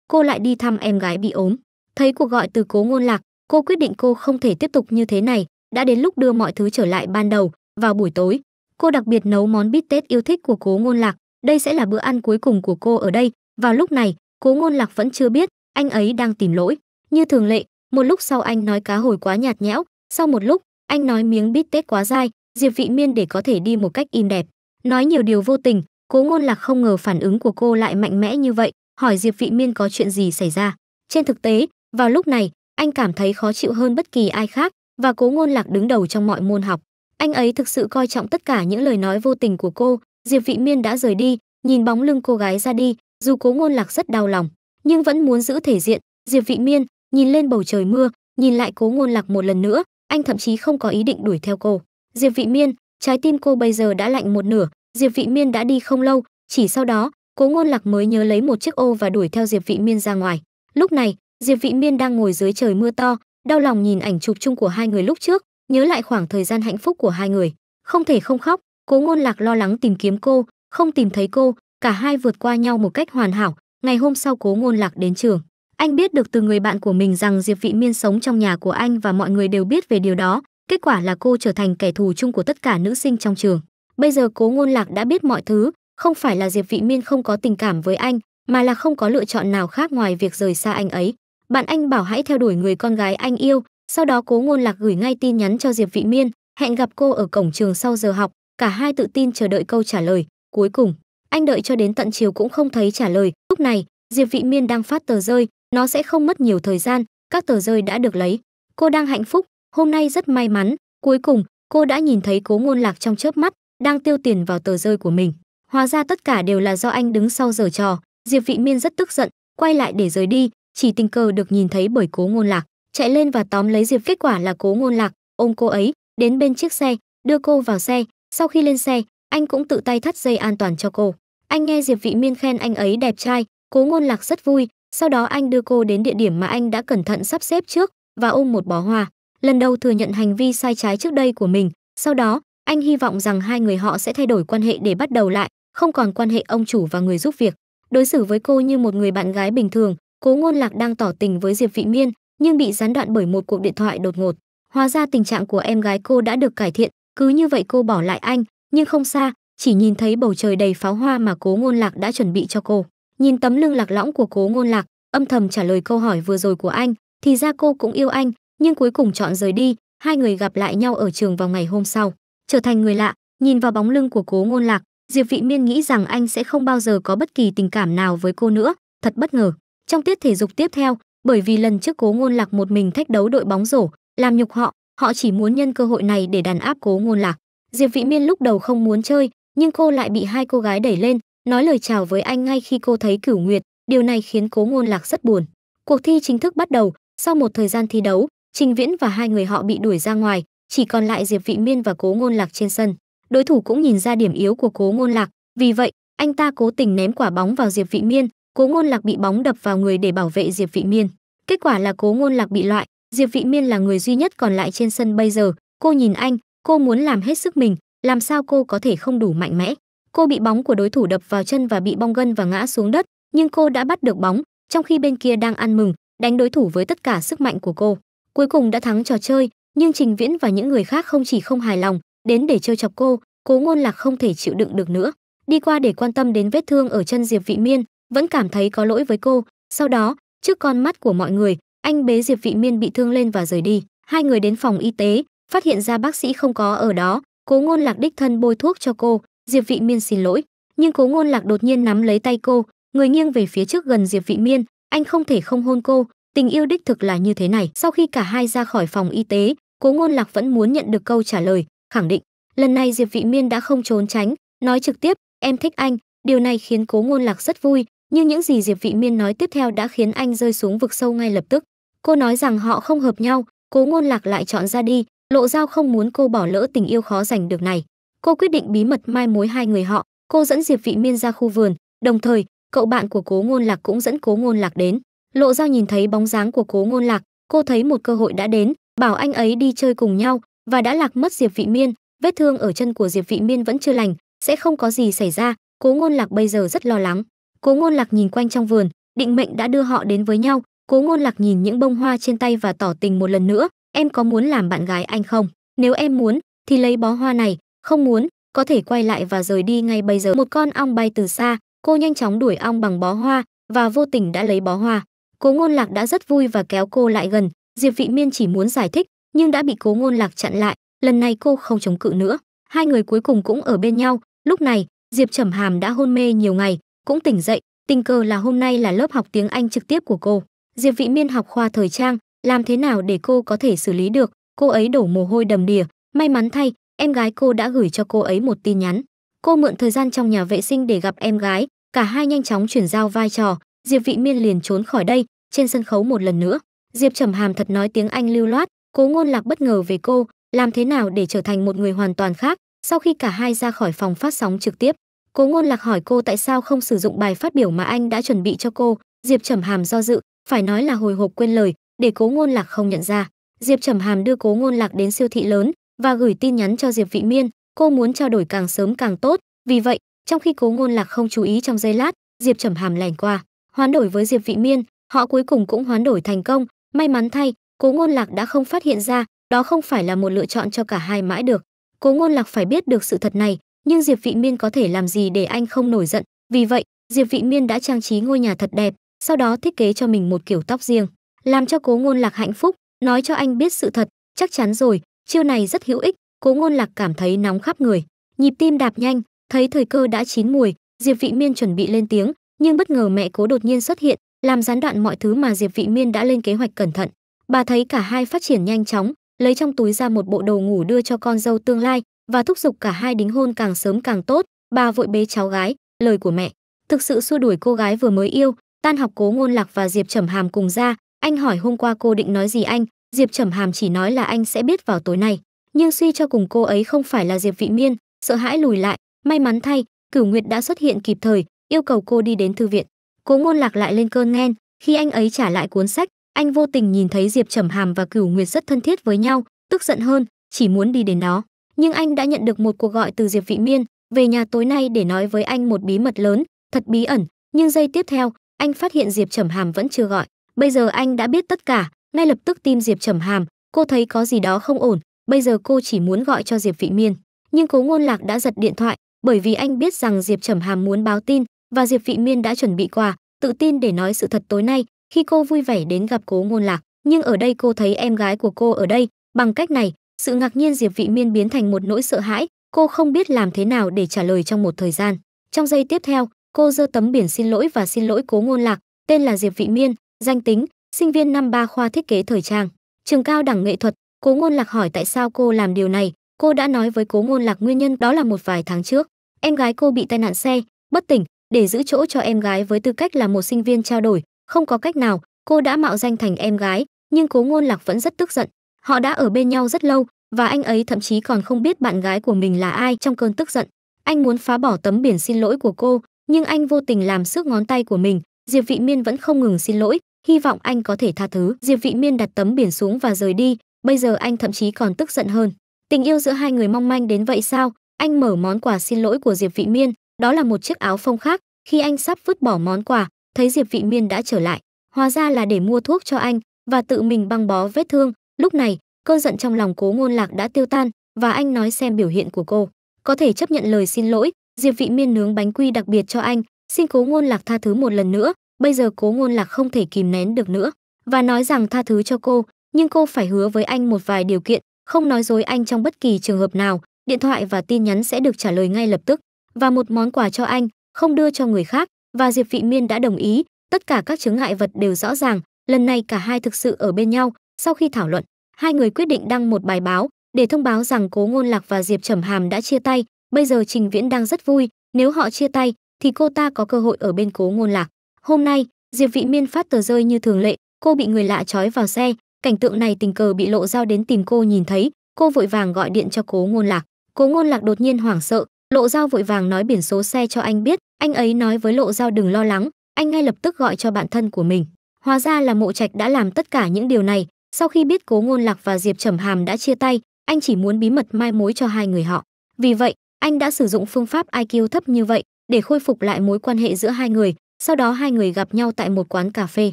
Cô lại đi thăm em gái bị ốm. Thấy cuộc gọi từ cố ngôn lạc, cô quyết định cô không thể tiếp tục như thế này. Đã đến lúc đưa mọi thứ trở lại ban đầu, vào buổi tối, cô đặc biệt nấu món bít tết yêu thích của cố ngôn lạc. Đây sẽ là bữa ăn cuối cùng của cô ở đây. Vào lúc này, cố ngôn lạc vẫn chưa biết, anh ấy đang tìm lỗi. Như thường lệ, một lúc sau anh nói cá hồi quá nhạt nhẽo, sau một lúc, anh nói miếng bít tết quá dai diệp vị miên để có thể đi một cách im đẹp. Nói nhiều điều vô tình, cố ngôn lạc không ngờ phản ứng của cô lại mạnh mẽ như vậy, hỏi diệp vị miên có chuyện gì xảy ra. Trên thực tế, vào lúc này, anh cảm thấy khó chịu hơn bất kỳ ai khác, và cố ngôn lạc đứng đầu trong mọi môn học. Anh ấy thực sự coi trọng tất cả những lời nói vô tình của cô. Diệp vị miên đã rời đi, nhìn bóng lưng cô gái ra đi, dù cố ngôn lạc rất đau lòng, nhưng vẫn muốn giữ thể diện. Diệp vị miên nhìn lên bầu trời mưa, nhìn lại cố ngôn lạc một lần nữa, anh thậm chí không có ý định đuổi theo cô diệp vị miên, trái tim cô bây giờ đã lạnh một nửa. Diệp vị miên đã đi không lâu, chỉ sau đó, cố ngôn lạc mới nhớ lấy một chiếc ô và đuổi theo diệp vị miên ra ngoài. Lúc này, diệp vị miên đang ngồi dưới trời mưa to, đau lòng nhìn ảnh chụp chung của hai người lúc trước, nhớ lại khoảng thời gian hạnh phúc của hai người. Không thể không khóc, cố ngôn lạc lo lắng tìm kiếm cô, không tìm thấy cô, cả hai vượt qua nhau một cách hoàn hảo. Ngày hôm sau cố ngôn lạc đến trường. Anh biết được từ người bạn của mình rằng diệp vị miên sống trong nhà của anh và mọi người đều biết về điều đó kết quả là cô trở thành kẻ thù chung của tất cả nữ sinh trong trường. Bây giờ cố ngôn lạc đã biết mọi thứ, không phải là diệp vị miên không có tình cảm với anh, mà là không có lựa chọn nào khác ngoài việc rời xa anh ấy. Bạn anh bảo hãy theo đuổi người con gái anh yêu, sau đó cố ngôn lạc gửi ngay tin nhắn cho diệp vị miên, hẹn gặp cô ở cổng trường sau giờ học, cả hai tự tin chờ đợi câu trả lời. Cuối cùng, anh đợi cho đến tận chiều cũng không thấy trả lời. Lúc này, diệp vị miên đang phát tờ rơi, nó sẽ không mất nhiều thời gian, các tờ rơi đã được lấy. Cô đang hạnh phúc hôm nay rất may mắn, cuối cùng, cô đã nhìn thấy cố ngôn lạc trong chớp mắt, đang tiêu tiền vào tờ rơi của mình. Hóa ra tất cả đều là do anh đứng sau giờ trò. Diệp vị miên rất tức giận, quay lại để rời đi, chỉ tình cờ được nhìn thấy bởi cố ngôn lạc. Chạy lên và tóm lấy diệp, kết quả là cố ngôn lạc, ôm cô ấy, đến bên chiếc xe, đưa cô vào xe. Sau khi lên xe, anh cũng tự tay thắt dây an toàn cho cô. Anh nghe diệp vị miên khen anh ấy đẹp trai, cố ngôn lạc rất vui. Sau đó anh đưa cô đến địa điểm mà anh đã cẩn thận sắp xếp trước và ôm một bó hoa lần đầu thừa nhận hành vi sai trái trước đây của mình, sau đó, anh hy vọng rằng hai người họ sẽ thay đổi quan hệ để bắt đầu lại, không còn quan hệ ông chủ và người giúp việc. Đối xử với cô như một người bạn gái bình thường, cố ngôn lạc đang tỏ tình với diệp vị miên, nhưng bị gián đoạn bởi một cuộc điện thoại đột ngột. Hóa ra tình trạng của em gái cô đã được cải thiện, cứ như vậy cô bỏ lại anh, nhưng không xa, chỉ nhìn thấy bầu trời đầy pháo hoa mà cố ngôn lạc đã chuẩn bị cho cô. Nhìn tấm lưng lạc lõng của cố ngôn lạc, âm thầm trả lời câu hỏi vừa rồi của anh, thì ra cô cũng yêu anh nhưng cuối cùng chọn rời đi, hai người gặp lại nhau ở trường vào ngày hôm sau. Trở thành người lạ, nhìn vào bóng lưng của cố ngôn lạc, diệp vị miên nghĩ rằng anh sẽ không bao giờ có bất kỳ tình cảm nào với cô nữa, thật bất ngờ. Trong tiết thể dục tiếp theo, bởi vì lần trước cố ngôn lạc một mình thách đấu đội bóng rổ, làm nhục họ họ chỉ muốn nhân cơ hội này để đàn áp cố ngôn lạc. Diệp vị miên lúc đầu không muốn chơi, nhưng cô lại bị hai cô gái đẩy lên, nói lời chào với anh ngay khi cô thấy cửu nguyệt. Điều này khiến cố ngôn lạc rất buồn. Cuộc thi chính thức bắt đầu, sau một thời gian thi đấu trình viễn và hai người họ bị đuổi ra ngoài, chỉ còn lại diệp vị miên và cố ngôn lạc trên sân. Đối thủ cũng nhìn ra điểm yếu của cố ngôn lạc, vì vậy, anh ta cố tình ném quả bóng vào diệp vị miên, cố ngôn lạc bị bóng đập vào người để bảo vệ diệp vị miên. Kết quả là cố ngôn lạc bị loại, diệp vị miên là người duy nhất còn lại trên sân bây giờ. Cô nhìn anh, cô muốn làm hết sức mình, làm sao cô có thể không đủ mạnh mẽ? Cô bị bóng của đối thủ đập vào chân và bị bong gân và ngã xuống đất, nhưng cô đã bắt được bóng, trong khi bên kia đang ăn mừng, đánh đối thủ với tất cả sức mạnh của cô cuối cùng đã thắng trò chơi, nhưng trình viễn và những người khác không chỉ không hài lòng, đến để chơi chọc cô, cố ngôn lạc không thể chịu đựng được nữa. Đi qua để quan tâm đến vết thương ở chân diệp vị miên, vẫn cảm thấy có lỗi với cô. Sau đó, trước con mắt của mọi người, anh bế diệp vị miên bị thương lên và rời đi. Hai người đến phòng y tế, phát hiện ra bác sĩ không có ở đó. Cố ngôn lạc đích thân bôi thuốc cho cô. Diệp vị miên xin lỗi, nhưng cố ngôn lạc đột nhiên nắm lấy tay cô. Người nghiêng về phía trước gần diệp vị miên, anh không thể không hôn cô tình yêu đích thực là như thế này. Sau khi cả hai ra khỏi phòng y tế cố ngôn lạc vẫn muốn nhận được câu trả lời, khẳng định, lần này diệp vị miên đã không trốn tránh. Nói trực tiếp, em thích anh. Điều này khiến cố ngôn lạc rất vui, nhưng những gì diệp vị miên nói tiếp theo đã khiến anh rơi xuống vực sâu ngay lập tức. Cô nói rằng họ không hợp nhau cố ngôn lạc lại chọn ra đi. Lộ giao không muốn cô bỏ lỡ tình yêu khó giành được này. Cô quyết định bí mật mai mối hai người họ. Cô dẫn diệp vị miên ra khu vườn, đồng thời, cậu bạn của cố ngôn lạc cũng dẫn cố ngôn lạc đến lộ giao nhìn thấy bóng dáng của cố ngôn lạc, cô thấy một cơ hội đã đến, bảo anh ấy đi chơi cùng nhau, và đã lạc mất diệp vị miên, vết thương ở chân của diệp vị miên vẫn chưa lành, sẽ không có gì xảy ra, cố ngôn lạc bây giờ rất lo lắng. Cố ngôn lạc nhìn quanh trong vườn, định mệnh đã đưa họ đến với nhau, cố ngôn lạc nhìn những bông hoa trên tay và tỏ tình một lần nữa, em có muốn làm bạn gái anh không? Nếu em muốn, thì lấy bó hoa này, không muốn, có thể quay lại và rời đi ngay bây giờ. Một con ong bay từ xa, cô nhanh chóng đuổi ong bằng bó hoa, và vô tình đã lấy bó hoa cố ngôn lạc đã rất vui và kéo cô lại gần. Diệp vị miên chỉ muốn giải thích, nhưng đã bị cố ngôn lạc chặn lại. Lần này cô không chống cự nữa. Hai người cuối cùng cũng ở bên nhau. Lúc này, diệp trầm hàm đã hôn mê nhiều ngày, cũng tỉnh dậy. Tình cờ là hôm nay là lớp học tiếng anh trực tiếp của cô. Diệp vị miên học khoa thời trang, làm thế nào để cô có thể xử lý được? Cô ấy đổ mồ hôi đầm đìa. May mắn thay, em gái cô đã gửi cho cô ấy một tin nhắn. Cô mượn thời gian trong nhà vệ sinh để gặp em gái. Cả hai nhanh chóng chuyển giao vai trò. Diệp vị miên liền trốn khỏi đây trên sân khấu một lần nữa. Diệp trầm hàm thật nói tiếng anh lưu loát, cố ngôn lạc bất ngờ về cô, làm thế nào để trở thành một người hoàn toàn khác, sau khi cả hai ra khỏi phòng phát sóng trực tiếp. Cố ngôn lạc hỏi cô tại sao không sử dụng bài phát biểu mà anh đã chuẩn bị cho cô. Diệp trầm hàm do dự, phải nói là hồi hộp quên lời, để cố ngôn lạc không nhận ra. Diệp trầm hàm đưa cố ngôn lạc đến siêu thị lớn và gửi tin nhắn cho diệp vị miên, cô muốn trao đổi càng sớm càng tốt. Vì vậy, trong khi cố ngôn lạc không chú ý trong giây lát, diệp trầm hàm lẻn qua, hoán đổi với diệp vị miên họ cuối cùng cũng hoán đổi thành công. May mắn thay, cố ngôn lạc đã không phát hiện ra, đó không phải là một lựa chọn cho cả hai mãi được. Cố ngôn lạc phải biết được sự thật này, nhưng diệp vị miên có thể làm gì để anh không nổi giận? Vì vậy, diệp vị miên đã trang trí ngôi nhà thật đẹp, sau đó thiết kế cho mình một kiểu tóc riêng, làm cho cố ngôn lạc hạnh phúc, nói cho anh biết sự thật, chắc chắn rồi, chiêu này rất hữu ích, cố ngôn lạc cảm thấy nóng khắp người. Nhịp tim đạp nhanh, thấy thời cơ đã chín mùi diệp vị miên chuẩn bị lên tiếng, nhưng bất ngờ mẹ cố đột nhiên xuất hiện làm gián đoạn mọi thứ mà diệp vị miên đã lên kế hoạch cẩn thận. Bà thấy cả hai phát triển nhanh chóng, lấy trong túi ra một bộ đồ ngủ đưa cho con dâu tương lai và thúc giục cả hai đính hôn càng sớm càng tốt. Bà vội bế cháu gái, lời của mẹ. Thực sự xua đuổi cô gái vừa mới yêu, tan học cố ngôn lạc và diệp trầm hàm cùng ra. Anh hỏi hôm qua cô định nói gì anh? Diệp trầm hàm chỉ nói là anh sẽ biết vào tối nay. Nhưng suy cho cùng cô ấy không phải là diệp vị miên, sợ hãi lùi lại. May mắn thay, cửu nguyệt đã xuất hiện kịp thời, yêu cầu cô đi đến thư viện cố ngôn lạc lại lên cơn nghen, khi anh ấy trả lại cuốn sách, anh vô tình nhìn thấy diệp trầm hàm và cửu nguyệt rất thân thiết với nhau, tức giận hơn, chỉ muốn đi đến đó. Nhưng anh đã nhận được một cuộc gọi từ diệp vị miên, về nhà tối nay để nói với anh một bí mật lớn, thật bí ẩn. Nhưng giây tiếp theo, anh phát hiện diệp trầm hàm vẫn chưa gọi. Bây giờ anh đã biết tất cả, ngay lập tức tim diệp trầm hàm, cô thấy có gì đó không ổn, bây giờ cô chỉ muốn gọi cho diệp vị miên. Nhưng cố ngôn lạc đã giật điện thoại, bởi vì anh biết rằng diệp trầm hàm muốn báo tin và diệp vị miên đã chuẩn bị quà, tự tin để nói sự thật tối nay khi cô vui vẻ đến gặp cố ngôn lạc. Nhưng ở đây cô thấy em gái của cô ở đây. Bằng cách này, sự ngạc nhiên diệp vị miên biến thành một nỗi sợ hãi. Cô không biết làm thế nào để trả lời trong một thời gian. Trong giây tiếp theo, cô giơ tấm biển xin lỗi và xin lỗi cố ngôn lạc, tên là diệp vị miên, danh tính, sinh viên năm ba khoa thiết kế thời trang. Trường cao đẳng nghệ thuật, cố ngôn lạc hỏi tại sao cô làm điều này. Cô đã nói với cố ngôn lạc nguyên nhân đó là một vài tháng trước. Em gái cô bị tai nạn xe, bất tỉnh để giữ chỗ cho em gái với tư cách là một sinh viên trao đổi, không có cách nào, cô đã mạo danh thành em gái, nhưng cố ngôn lạc vẫn rất tức giận. Họ đã ở bên nhau rất lâu, và anh ấy thậm chí còn không biết bạn gái của mình là ai trong cơn tức giận. Anh muốn phá bỏ tấm biển xin lỗi của cô, nhưng anh vô tình làm xước ngón tay của mình. Diệp vị miên vẫn không ngừng xin lỗi, hy vọng anh có thể tha thứ. Diệp vị miên đặt tấm biển xuống và rời đi, bây giờ anh thậm chí còn tức giận hơn. Tình yêu giữa hai người mong manh đến vậy sao? Anh mở món quà xin lỗi của diệp vị miên đó là một chiếc áo phông khác. Khi anh sắp vứt bỏ món quà, thấy diệp vị miên đã trở lại. Hóa ra là để mua thuốc cho anh và tự mình băng bó vết thương. Lúc này, cơn giận trong lòng cố ngôn lạc đã tiêu tan và anh nói xem biểu hiện của cô. Có thể chấp nhận lời xin lỗi, diệp vị miên nướng bánh quy đặc biệt cho anh. Xin cố ngôn lạc tha thứ một lần nữa, bây giờ cố ngôn lạc không thể kìm nén được nữa. Và nói rằng tha thứ cho cô, nhưng cô phải hứa với anh một vài điều kiện, không nói dối anh trong bất kỳ trường hợp nào. Điện thoại và tin nhắn sẽ được trả lời ngay lập tức và một món quà cho anh, không đưa cho người khác. Và diệp vị miên đã đồng ý. Tất cả các chứng ngại vật đều rõ ràng. Lần này cả hai thực sự ở bên nhau. Sau khi thảo luận, hai người quyết định đăng một bài báo để thông báo rằng cố ngôn lạc và diệp trầm hàm đã chia tay. Bây giờ trình viễn đang rất vui. Nếu họ chia tay, thì cô ta có cơ hội ở bên cố ngôn lạc. Hôm nay, diệp vị miên phát tờ rơi như thường lệ. Cô bị người lạ trói vào xe. Cảnh tượng này tình cờ bị lộ Dao đến tìm cô nhìn thấy. Cô vội vàng gọi điện cho cố ngôn lạc. Cố ngôn lạc đột nhiên hoảng sợ lộ giao vội vàng nói biển số xe cho anh biết, anh ấy nói với lộ giao đừng lo lắng, anh ngay lập tức gọi cho bạn thân của mình. Hóa ra là mộ trạch đã làm tất cả những điều này, sau khi biết cố ngôn lạc và diệp trầm hàm đã chia tay, anh chỉ muốn bí mật mai mối cho hai người họ. Vì vậy, anh đã sử dụng phương pháp iq thấp như vậy để khôi phục lại mối quan hệ giữa hai người, sau đó hai người gặp nhau tại một quán cà phê.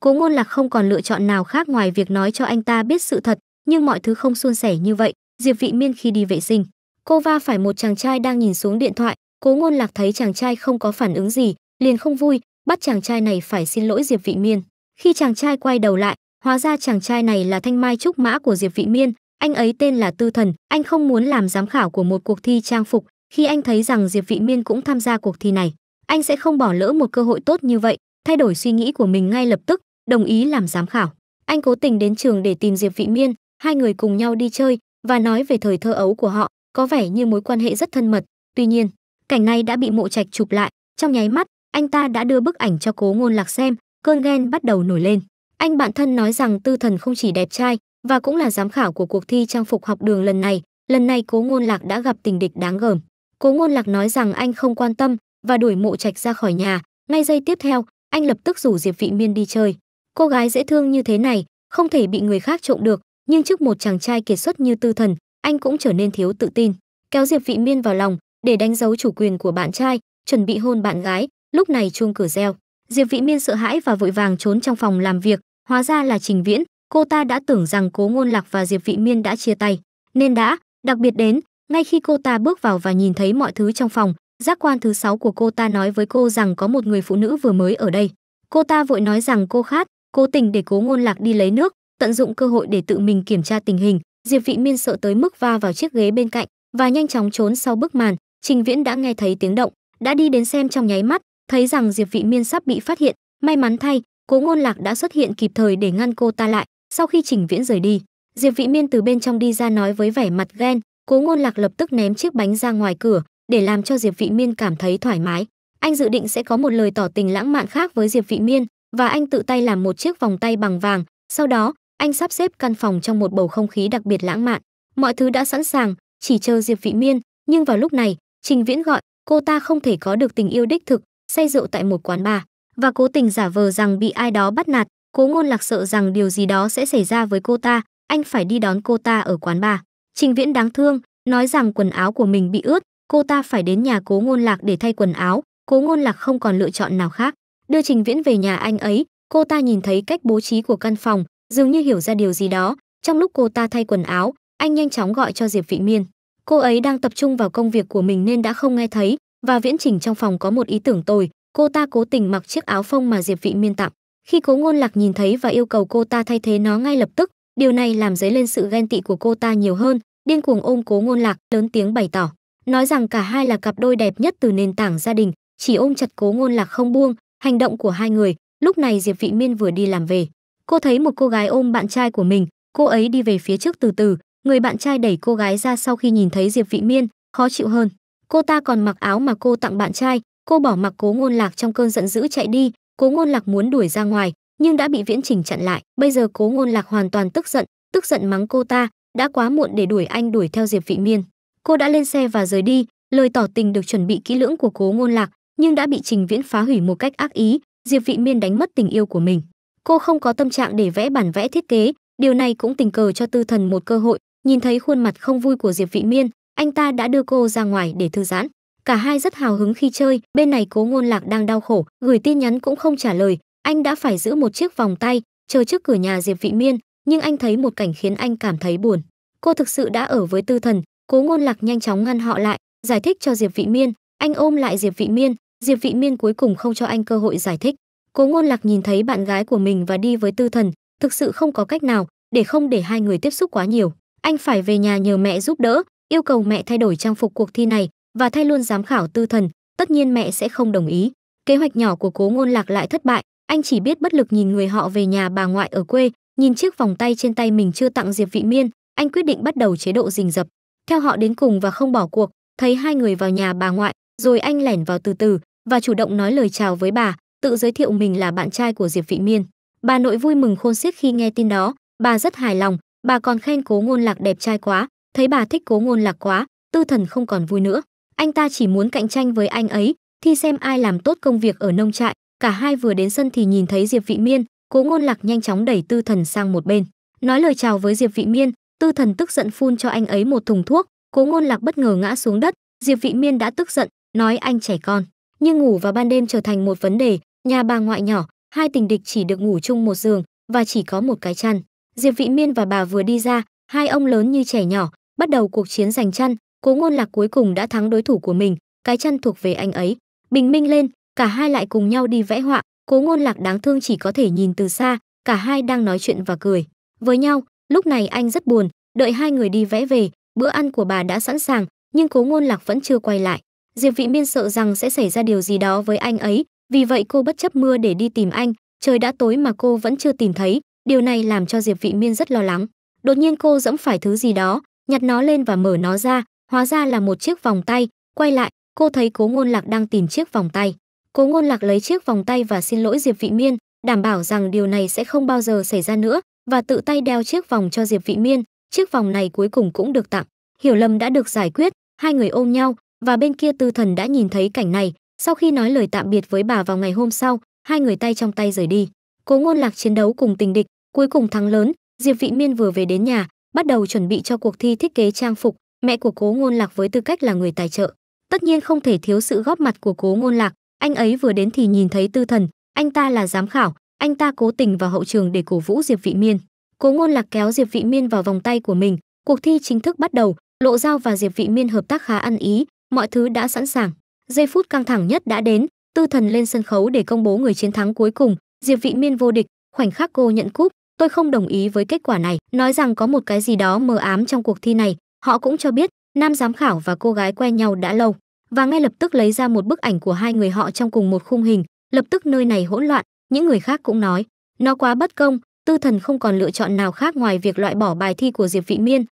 Cố ngôn lạc không còn lựa chọn nào khác ngoài việc nói cho anh ta biết sự thật, nhưng mọi thứ không suôn sẻ như vậy, diệp vị miên khi đi vệ sinh cô va phải một chàng trai đang nhìn xuống điện thoại, cố ngôn lạc thấy chàng trai không có phản ứng gì, liền không vui, bắt chàng trai này phải xin lỗi diệp vị miên. Khi chàng trai quay đầu lại, hóa ra chàng trai này là thanh mai trúc mã của diệp vị miên, anh ấy tên là tư thần, anh không muốn làm giám khảo của một cuộc thi trang phục, khi anh thấy rằng diệp vị miên cũng tham gia cuộc thi này, anh sẽ không bỏ lỡ một cơ hội tốt như vậy, thay đổi suy nghĩ của mình ngay lập tức, đồng ý làm giám khảo. Anh cố tình đến trường để tìm diệp vị miên, hai người cùng nhau đi chơi và nói về thời thơ ấu của họ có vẻ như mối quan hệ rất thân mật. Tuy nhiên, cảnh này đã bị mộ trạch chụp lại. Trong nháy mắt, anh ta đã đưa bức ảnh cho cố ngôn lạc xem, cơn ghen bắt đầu nổi lên. Anh bạn thân nói rằng tư thần không chỉ đẹp trai, và cũng là giám khảo của cuộc thi trang phục học đường lần này. Lần này cố ngôn lạc đã gặp tình địch đáng gờm. Cố ngôn lạc nói rằng anh không quan tâm, và đuổi mộ trạch ra khỏi nhà. Ngay giây tiếp theo, anh lập tức rủ diệp vị miên đi chơi. Cô gái dễ thương như thế này, không thể bị người khác trộm được, nhưng trước một chàng trai kiệt xuất như tư thần anh cũng trở nên thiếu tự tin. Kéo diệp vị miên vào lòng, để đánh dấu chủ quyền của bạn trai, chuẩn bị hôn bạn gái. Lúc này chuông cửa reo. Diệp vị miên sợ hãi và vội vàng trốn trong phòng làm việc. Hóa ra là trình viễn, cô ta đã tưởng rằng cố ngôn lạc và diệp vị miên đã chia tay. Nên đã, đặc biệt đến, ngay khi cô ta bước vào và nhìn thấy mọi thứ trong phòng, giác quan thứ sáu của cô ta nói với cô rằng có một người phụ nữ vừa mới ở đây. Cô ta vội nói rằng cô khát, cố tình để cố ngôn lạc đi lấy nước, tận dụng cơ hội để tự mình kiểm tra tình hình diệp vị miên sợ tới mức va vào chiếc ghế bên cạnh và nhanh chóng trốn sau bức màn. Trình viễn đã nghe thấy tiếng động, đã đi đến xem trong nháy mắt, thấy rằng diệp vị miên sắp bị phát hiện. May mắn thay, cố ngôn lạc đã xuất hiện kịp thời để ngăn cô ta lại. Sau khi trình viễn rời đi, diệp vị miên từ bên trong đi ra nói với vẻ mặt ghen, cố ngôn lạc lập tức ném chiếc bánh ra ngoài cửa để làm cho diệp vị miên cảm thấy thoải mái. Anh dự định sẽ có một lời tỏ tình lãng mạn khác với diệp vị miên và anh tự tay làm một chiếc vòng tay bằng vàng, sau đó anh sắp xếp căn phòng trong một bầu không khí đặc biệt lãng mạn. Mọi thứ đã sẵn sàng, chỉ chờ diệp vị miên. Nhưng vào lúc này, trình viễn gọi, cô ta không thể có được tình yêu đích thực, say rượu tại một quán bar. Và cố tình giả vờ rằng bị ai đó bắt nạt, cố ngôn lạc sợ rằng điều gì đó sẽ xảy ra với cô ta, anh phải đi đón cô ta ở quán bar. Trình viễn đáng thương, nói rằng quần áo của mình bị ướt, cô ta phải đến nhà cố ngôn lạc để thay quần áo, cố ngôn lạc không còn lựa chọn nào khác. Đưa trình viễn về nhà anh ấy, cô ta nhìn thấy cách bố trí của căn phòng dường như hiểu ra điều gì đó. Trong lúc cô ta thay quần áo, anh nhanh chóng gọi cho diệp vị miên. Cô ấy đang tập trung vào công việc của mình nên đã không nghe thấy, và viễn trình trong phòng có một ý tưởng tồi. Cô ta cố tình mặc chiếc áo phông mà diệp vị miên tặng. Khi cố ngôn lạc nhìn thấy và yêu cầu cô ta thay thế nó ngay lập tức, điều này làm dấy lên sự ghen tị của cô ta nhiều hơn. Điên cuồng ôm cố ngôn lạc, lớn tiếng bày tỏ. Nói rằng cả hai là cặp đôi đẹp nhất từ nền tảng gia đình, chỉ ôm chặt cố ngôn lạc không buông, hành động của hai người. Lúc này diệp vị miên vừa đi làm về cô thấy một cô gái ôm bạn trai của mình, cô ấy đi về phía trước từ từ, người bạn trai đẩy cô gái ra sau khi nhìn thấy diệp vị miên, khó chịu hơn. Cô ta còn mặc áo mà cô tặng bạn trai, cô bỏ mặc cố ngôn lạc trong cơn giận dữ chạy đi, cố ngôn lạc muốn đuổi ra ngoài, nhưng đã bị viễn trình chặn lại. Bây giờ cố ngôn lạc hoàn toàn tức giận tức giận mắng cô ta, đã quá muộn để đuổi anh đuổi theo diệp vị miên. Cô đã lên xe và rời đi, lời tỏ tình được chuẩn bị kỹ lưỡng của cố ngôn lạc, nhưng đã bị trình viễn phá hủy một cách ác ý, diệp vị miên đánh mất tình yêu của mình cô không có tâm trạng để vẽ bản vẽ thiết kế, điều này cũng tình cờ cho tư thần một cơ hội. Nhìn thấy khuôn mặt không vui của diệp vị miên, anh ta đã đưa cô ra ngoài để thư giãn. Cả hai rất hào hứng khi chơi, bên này cố ngôn lạc đang đau khổ, gửi tin nhắn cũng không trả lời. Anh đã phải giữ một chiếc vòng tay, chờ trước cửa nhà diệp vị miên, nhưng anh thấy một cảnh khiến anh cảm thấy buồn. Cô thực sự đã ở với tư thần, cố ngôn lạc nhanh chóng ngăn họ lại, giải thích cho diệp vị miên. Anh ôm lại diệp vị miên, diệp vị miên cuối cùng không cho anh cơ hội giải thích cố ngôn lạc nhìn thấy bạn gái của mình và đi với tư thần, thực sự không có cách nào để không để hai người tiếp xúc quá nhiều. Anh phải về nhà nhờ mẹ giúp đỡ, yêu cầu mẹ thay đổi trang phục cuộc thi này và thay luôn giám khảo tư thần, tất nhiên mẹ sẽ không đồng ý. Kế hoạch nhỏ của cố ngôn lạc lại thất bại, anh chỉ biết bất lực nhìn người họ về nhà bà ngoại ở quê, nhìn chiếc vòng tay trên tay mình chưa tặng diệp vị miên, anh quyết định bắt đầu chế độ rình rập. Theo họ đến cùng và không bỏ cuộc, thấy hai người vào nhà bà ngoại, rồi anh lẻn vào từ từ và chủ động nói lời chào với bà tự giới thiệu mình là bạn trai của diệp vị miên. Bà nội vui mừng khôn xiết khi nghe tin đó. Bà rất hài lòng, bà còn khen cố ngôn lạc đẹp trai quá, thấy bà thích cố ngôn lạc quá, tư thần không còn vui nữa. Anh ta chỉ muốn cạnh tranh với anh ấy, thi xem ai làm tốt công việc ở nông trại. Cả hai vừa đến sân thì nhìn thấy diệp vị miên, cố ngôn lạc nhanh chóng đẩy tư thần sang một bên. Nói lời chào với diệp vị miên, tư thần tức giận phun cho anh ấy một thùng thuốc. Cố ngôn lạc bất ngờ ngã xuống đất. Diệp vị miên đã tức giận, nói anh trẻ con, nhưng ngủ vào ban đêm trở thành một vấn đề nhà bà ngoại nhỏ, hai tình địch chỉ được ngủ chung một giường và chỉ có một cái chăn. Diệp vị miên và bà vừa đi ra, hai ông lớn như trẻ nhỏ, bắt đầu cuộc chiến giành chăn. Cố ngôn lạc cuối cùng đã thắng đối thủ của mình, cái chăn thuộc về anh ấy. Bình minh lên, cả hai lại cùng nhau đi vẽ họa. Cố ngôn lạc đáng thương chỉ có thể nhìn từ xa, cả hai đang nói chuyện và cười. Với nhau, lúc này anh rất buồn, đợi hai người đi vẽ về, bữa ăn của bà đã sẵn sàng, nhưng cố ngôn lạc vẫn chưa quay lại. Diệp vị miên sợ rằng sẽ xảy ra điều gì đó với anh ấy vì vậy cô bất chấp mưa để đi tìm anh, trời đã tối mà cô vẫn chưa tìm thấy, điều này làm cho diệp vị miên rất lo lắng. Đột nhiên cô dẫm phải thứ gì đó, nhặt nó lên và mở nó ra, hóa ra là một chiếc vòng tay. Quay lại, cô thấy cố ngôn lạc đang tìm chiếc vòng tay. Cố ngôn lạc lấy chiếc vòng tay và xin lỗi diệp vị miên, đảm bảo rằng điều này sẽ không bao giờ xảy ra nữa, và tự tay đeo chiếc vòng cho diệp vị miên. Chiếc vòng này cuối cùng cũng được tặng. Hiểu lầm đã được giải quyết, hai người ôm nhau, và bên kia tư thần đã nhìn thấy cảnh này sau khi nói lời tạm biệt với bà vào ngày hôm sau, hai người tay trong tay rời đi. Cố ngôn lạc chiến đấu cùng tình địch, cuối cùng thắng lớn, diệp vị miên vừa về đến nhà, bắt đầu chuẩn bị cho cuộc thi thiết kế trang phục. Mẹ của cố ngôn lạc với tư cách là người tài trợ. Tất nhiên không thể thiếu sự góp mặt của cố ngôn lạc. Anh ấy vừa đến thì nhìn thấy tư thần, anh ta là giám khảo, anh ta cố tình vào hậu trường để cổ vũ diệp vị miên. Cố ngôn lạc kéo diệp vị miên vào vòng tay của mình, cuộc thi chính thức bắt đầu, lộ giao và diệp vị miên hợp tác khá ăn ý, mọi thứ đã sẵn sàng giây phút căng thẳng nhất đã đến, tư thần lên sân khấu để công bố người chiến thắng cuối cùng, diệp vị miên vô địch, khoảnh khắc cô nhận cúp. Tôi không đồng ý với kết quả này, nói rằng có một cái gì đó mờ ám trong cuộc thi này. Họ cũng cho biết, nam giám khảo và cô gái quen nhau đã lâu, và ngay lập tức lấy ra một bức ảnh của hai người họ trong cùng một khung hình, lập tức nơi này hỗn loạn, những người khác cũng nói, nó quá bất công, tư thần không còn lựa chọn nào khác ngoài việc loại bỏ bài thi của diệp vị miên.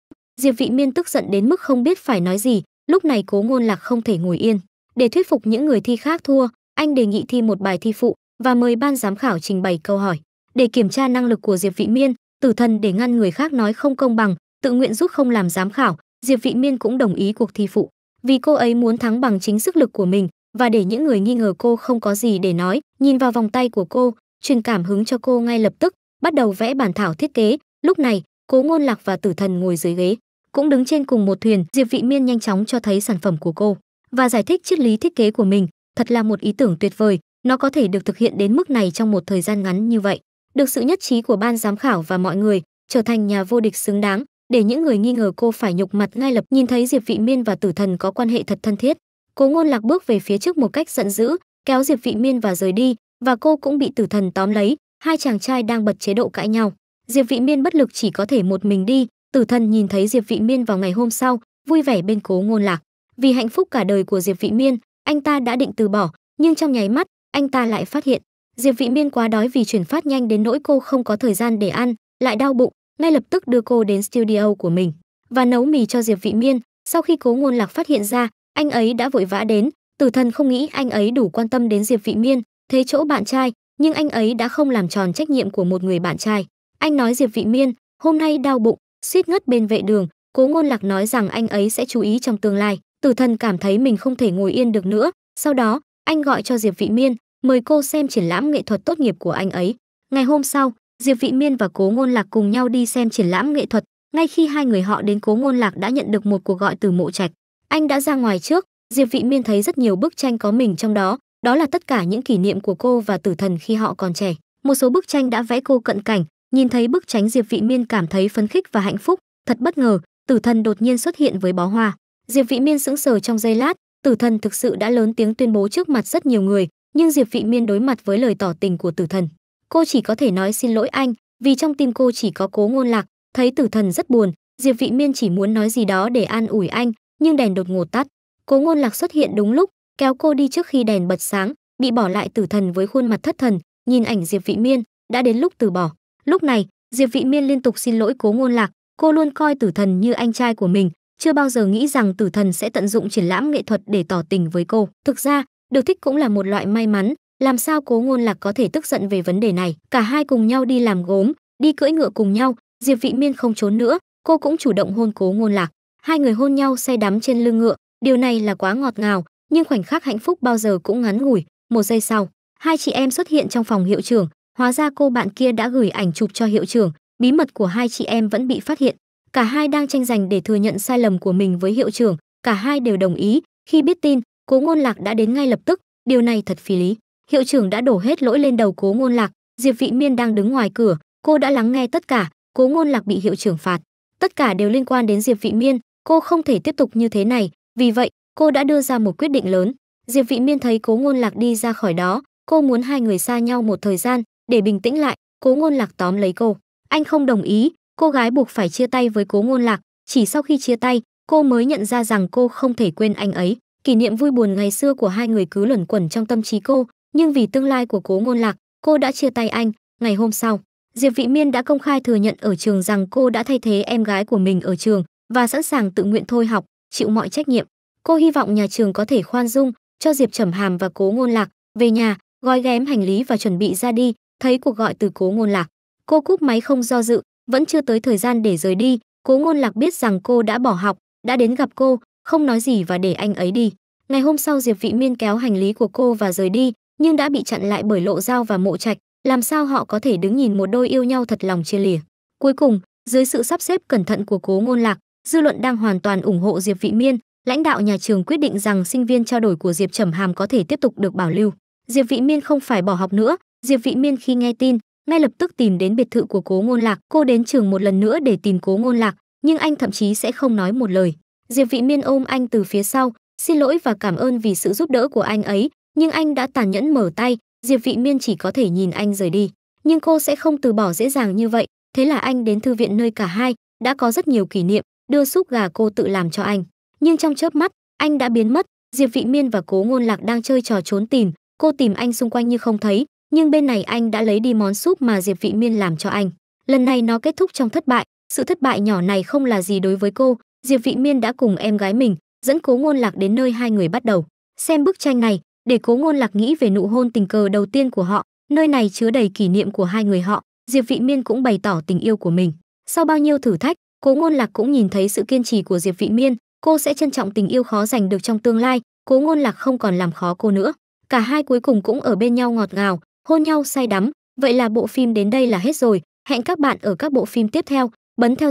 Diệp vị miên tức giận đến mức không biết phải nói gì, lúc này cố ngôn lạc không thể ngồi yên để thuyết phục những người thi khác thua, anh đề nghị thi một bài thi phụ và mời ban giám khảo trình bày câu hỏi. Để kiểm tra năng lực của diệp vị miên, tử thần để ngăn người khác nói không công bằng, tự nguyện rút không làm giám khảo, diệp vị miên cũng đồng ý cuộc thi phụ. Vì cô ấy muốn thắng bằng chính sức lực của mình và để những người nghi ngờ cô không có gì để nói, nhìn vào vòng tay của cô, truyền cảm hứng cho cô ngay lập tức, bắt đầu vẽ bản thảo thiết kế. Lúc này, cố ngôn lạc và tử thần ngồi dưới ghế. Cũng đứng trên cùng một thuyền, diệp vị miên nhanh chóng cho thấy sản phẩm của cô và giải thích triết lý thiết kế của mình thật là một ý tưởng tuyệt vời. Nó có thể được thực hiện đến mức này trong một thời gian ngắn như vậy. Được sự nhất trí của ban giám khảo và mọi người, trở thành nhà vô địch xứng đáng. Để những người nghi ngờ cô phải nhục mặt ngay lập nhìn thấy diệp vị miên và tử thần có quan hệ thật thân thiết. Cố ngôn lạc bước về phía trước một cách giận dữ, kéo diệp vị miên và rời đi, và cô cũng bị tử thần tóm lấy. Hai chàng trai đang bật chế độ cãi nhau. Diệp vị miên bất lực chỉ có thể một mình đi. Tử thần nhìn thấy diệp vị miên vào ngày hôm sau, vui vẻ bên cố ngôn lạc vì hạnh phúc cả đời của diệp vị miên, anh ta đã định từ bỏ, nhưng trong nháy mắt, anh ta lại phát hiện. Diệp vị miên quá đói vì chuyển phát nhanh đến nỗi cô không có thời gian để ăn, lại đau bụng, ngay lập tức đưa cô đến studio của mình và nấu mì cho diệp vị miên. Sau khi cố ngôn lạc phát hiện ra, anh ấy đã vội vã đến. Tử thần không nghĩ anh ấy đủ quan tâm đến diệp vị miên, thế chỗ bạn trai, nhưng anh ấy đã không làm tròn trách nhiệm của một người bạn trai. Anh nói, diệp vị miên, hôm nay đau bụng, suýt ngất bên vệ đường. Cố ngôn lạc nói rằng anh ấy sẽ chú ý trong tương lai tử thần cảm thấy mình không thể ngồi yên được nữa. Sau đó, anh gọi cho diệp vị miên, mời cô xem triển lãm nghệ thuật tốt nghiệp của anh ấy. Ngày hôm sau, diệp vị miên và cố ngôn lạc cùng nhau đi xem triển lãm nghệ thuật. Ngay khi hai người họ đến, cố ngôn lạc đã nhận được một cuộc gọi từ mộ trạch. Anh đã ra ngoài trước. Diệp vị miên thấy rất nhiều bức tranh có mình trong đó. Đó là tất cả những kỷ niệm của cô và tử thần khi họ còn trẻ. Một số bức tranh đã vẽ cô cận cảnh. Nhìn thấy bức tranh, diệp vị miên cảm thấy phấn khích và hạnh phúc. Thật bất ngờ, tử thần đột nhiên xuất hiện với bó hoa diệp vị miên sững sờ trong giây lát, tử thần thực sự đã lớn tiếng tuyên bố trước mặt rất nhiều người, nhưng diệp vị miên đối mặt với lời tỏ tình của tử thần. Cô chỉ có thể nói xin lỗi anh, vì trong tim cô chỉ có cố ngôn lạc, thấy tử thần rất buồn, diệp vị miên chỉ muốn nói gì đó để an ủi anh, nhưng đèn đột ngột tắt. Cố ngôn lạc xuất hiện đúng lúc, kéo cô đi trước khi đèn bật sáng, bị bỏ lại tử thần với khuôn mặt thất thần, nhìn ảnh diệp vị miên, đã đến lúc từ bỏ. Lúc này, diệp vị miên liên tục xin lỗi cố ngôn lạc, cô luôn coi tử thần như anh trai của mình chưa bao giờ nghĩ rằng tử thần sẽ tận dụng triển lãm nghệ thuật để tỏ tình với cô. Thực ra được thích cũng là một loại may mắn. Làm sao cố ngôn lạc có thể tức giận về vấn đề này? Cả hai cùng nhau đi làm gốm, đi cưỡi ngựa cùng nhau. Diệp vị miên không trốn nữa, cô cũng chủ động hôn cố ngôn lạc. Hai người hôn nhau say đắm trên lưng ngựa. Điều này là quá ngọt ngào, nhưng khoảnh khắc hạnh phúc bao giờ cũng ngắn ngủi. Một giây sau, hai chị em xuất hiện trong phòng hiệu trưởng. Hóa ra cô bạn kia đã gửi ảnh chụp cho hiệu trưởng. Bí mật của hai chị em vẫn bị phát hiện cả hai đang tranh giành để thừa nhận sai lầm của mình với hiệu trưởng. Cả hai đều đồng ý. Khi biết tin, cố ngôn lạc đã đến ngay lập tức. Điều này thật phi lý. Hiệu trưởng đã đổ hết lỗi lên đầu cố ngôn lạc. Diệp vị miên đang đứng ngoài cửa. Cô đã lắng nghe tất cả. Cố ngôn lạc bị hiệu trưởng phạt. Tất cả đều liên quan đến diệp vị miên. Cô không thể tiếp tục như thế này. Vì vậy, cô đã đưa ra một quyết định lớn. Diệp vị miên thấy cố ngôn lạc đi ra khỏi đó. Cô muốn hai người xa nhau một thời gian. Để bình tĩnh lại, cố ngôn lạc tóm lấy cô. Anh không đồng ý cô gái buộc phải chia tay với cố ngôn lạc. Chỉ sau khi chia tay, cô mới nhận ra rằng cô không thể quên anh ấy. Kỷ niệm vui buồn ngày xưa của hai người cứ luẩn quẩn trong tâm trí cô. Nhưng vì tương lai của cố ngôn lạc, cô đã chia tay anh. Ngày hôm sau, diệp vị miên đã công khai thừa nhận ở trường rằng cô đã thay thế em gái của mình ở trường và sẵn sàng tự nguyện thôi học, chịu mọi trách nhiệm. Cô hy vọng nhà trường có thể khoan dung, cho diệp trầm hàm và cố ngôn lạc về nhà, gói ghém hành lý và chuẩn bị ra đi, thấy cuộc gọi từ cố ngôn lạc. Cô cúp máy không do dự vẫn chưa tới thời gian để rời đi cố ngôn lạc biết rằng cô đã bỏ học đã đến gặp cô không nói gì và để anh ấy đi ngày hôm sau diệp vị miên kéo hành lý của cô và rời đi nhưng đã bị chặn lại bởi lộ dao và mộ trạch làm sao họ có thể đứng nhìn một đôi yêu nhau thật lòng chia lìa cuối cùng dưới sự sắp xếp cẩn thận của cố ngôn lạc dư luận đang hoàn toàn ủng hộ diệp vị miên lãnh đạo nhà trường quyết định rằng sinh viên trao đổi của Diệp Trầm Hàm có thể tiếp tục được bảo lưu. Diệp Vị Miên không phải bỏ học nữa, Diệp Vị Miên khi nghe tin, ngay lập tức tìm đến biệt thự của Cố Ngôn Lạc, cô đến trường một lần nữa để tìm Cố Ngôn Lạc, nhưng anh thậm chí sẽ không nói một lời. Diệp Vị Miên ôm anh từ phía sau, xin lỗi và cảm ơn vì sự giúp đỡ của anh ấy, nhưng anh đã tàn nhẫn mở tay, Diệp Vị Miên chỉ có thể nhìn anh rời đi. Nhưng cô sẽ không từ bỏ dễ dàng như vậy, thế là anh đến thư viện nơi cả hai đã có rất nhiều kỷ niệm, đưa súp gà cô tự làm cho anh. Nhưng trong chớp mắt, anh đã biến mất, Diệp Vị Miên và Cố Ngôn Lạc đang chơi trò trốn tìm, cô tìm anh xung quanh như không thấy, nhưng bên này anh đã lấy đi món súp mà Diệp Vị Miên làm cho anh. Lần này nó kết thúc trong thất bại, sự thất bại nhỏ này không là gì đối với cô, Diệp Vị Miên đã cùng em gái mình dẫn Cố Ngôn Lạc đến nơi hai người bắt đầu. Xem bức tranh này, để Cố Ngôn Lạc nghĩ về nụ hôn tình cờ đầu tiên của họ, nơi này chứa đầy kỷ niệm của hai người họ, Diệp Vị Miên cũng bày tỏ tình yêu của mình. Sau bao nhiêu thử thách, Cố Ngôn Lạc cũng nhìn thấy sự kiên trì của Diệp Vị Miên, cô sẽ trân trọng tình yêu khó giành được trong tương lai, Cố Ngôn Lạc không còn làm khó cô nữa. Cả hai cuối cùng cũng ở bên nhau ngọt ngào, hôn nhau say đắm. Vậy là bộ phim đến đây là hết rồi. Hẹn các bạn ở các bộ phim tiếp theo. Bấm theo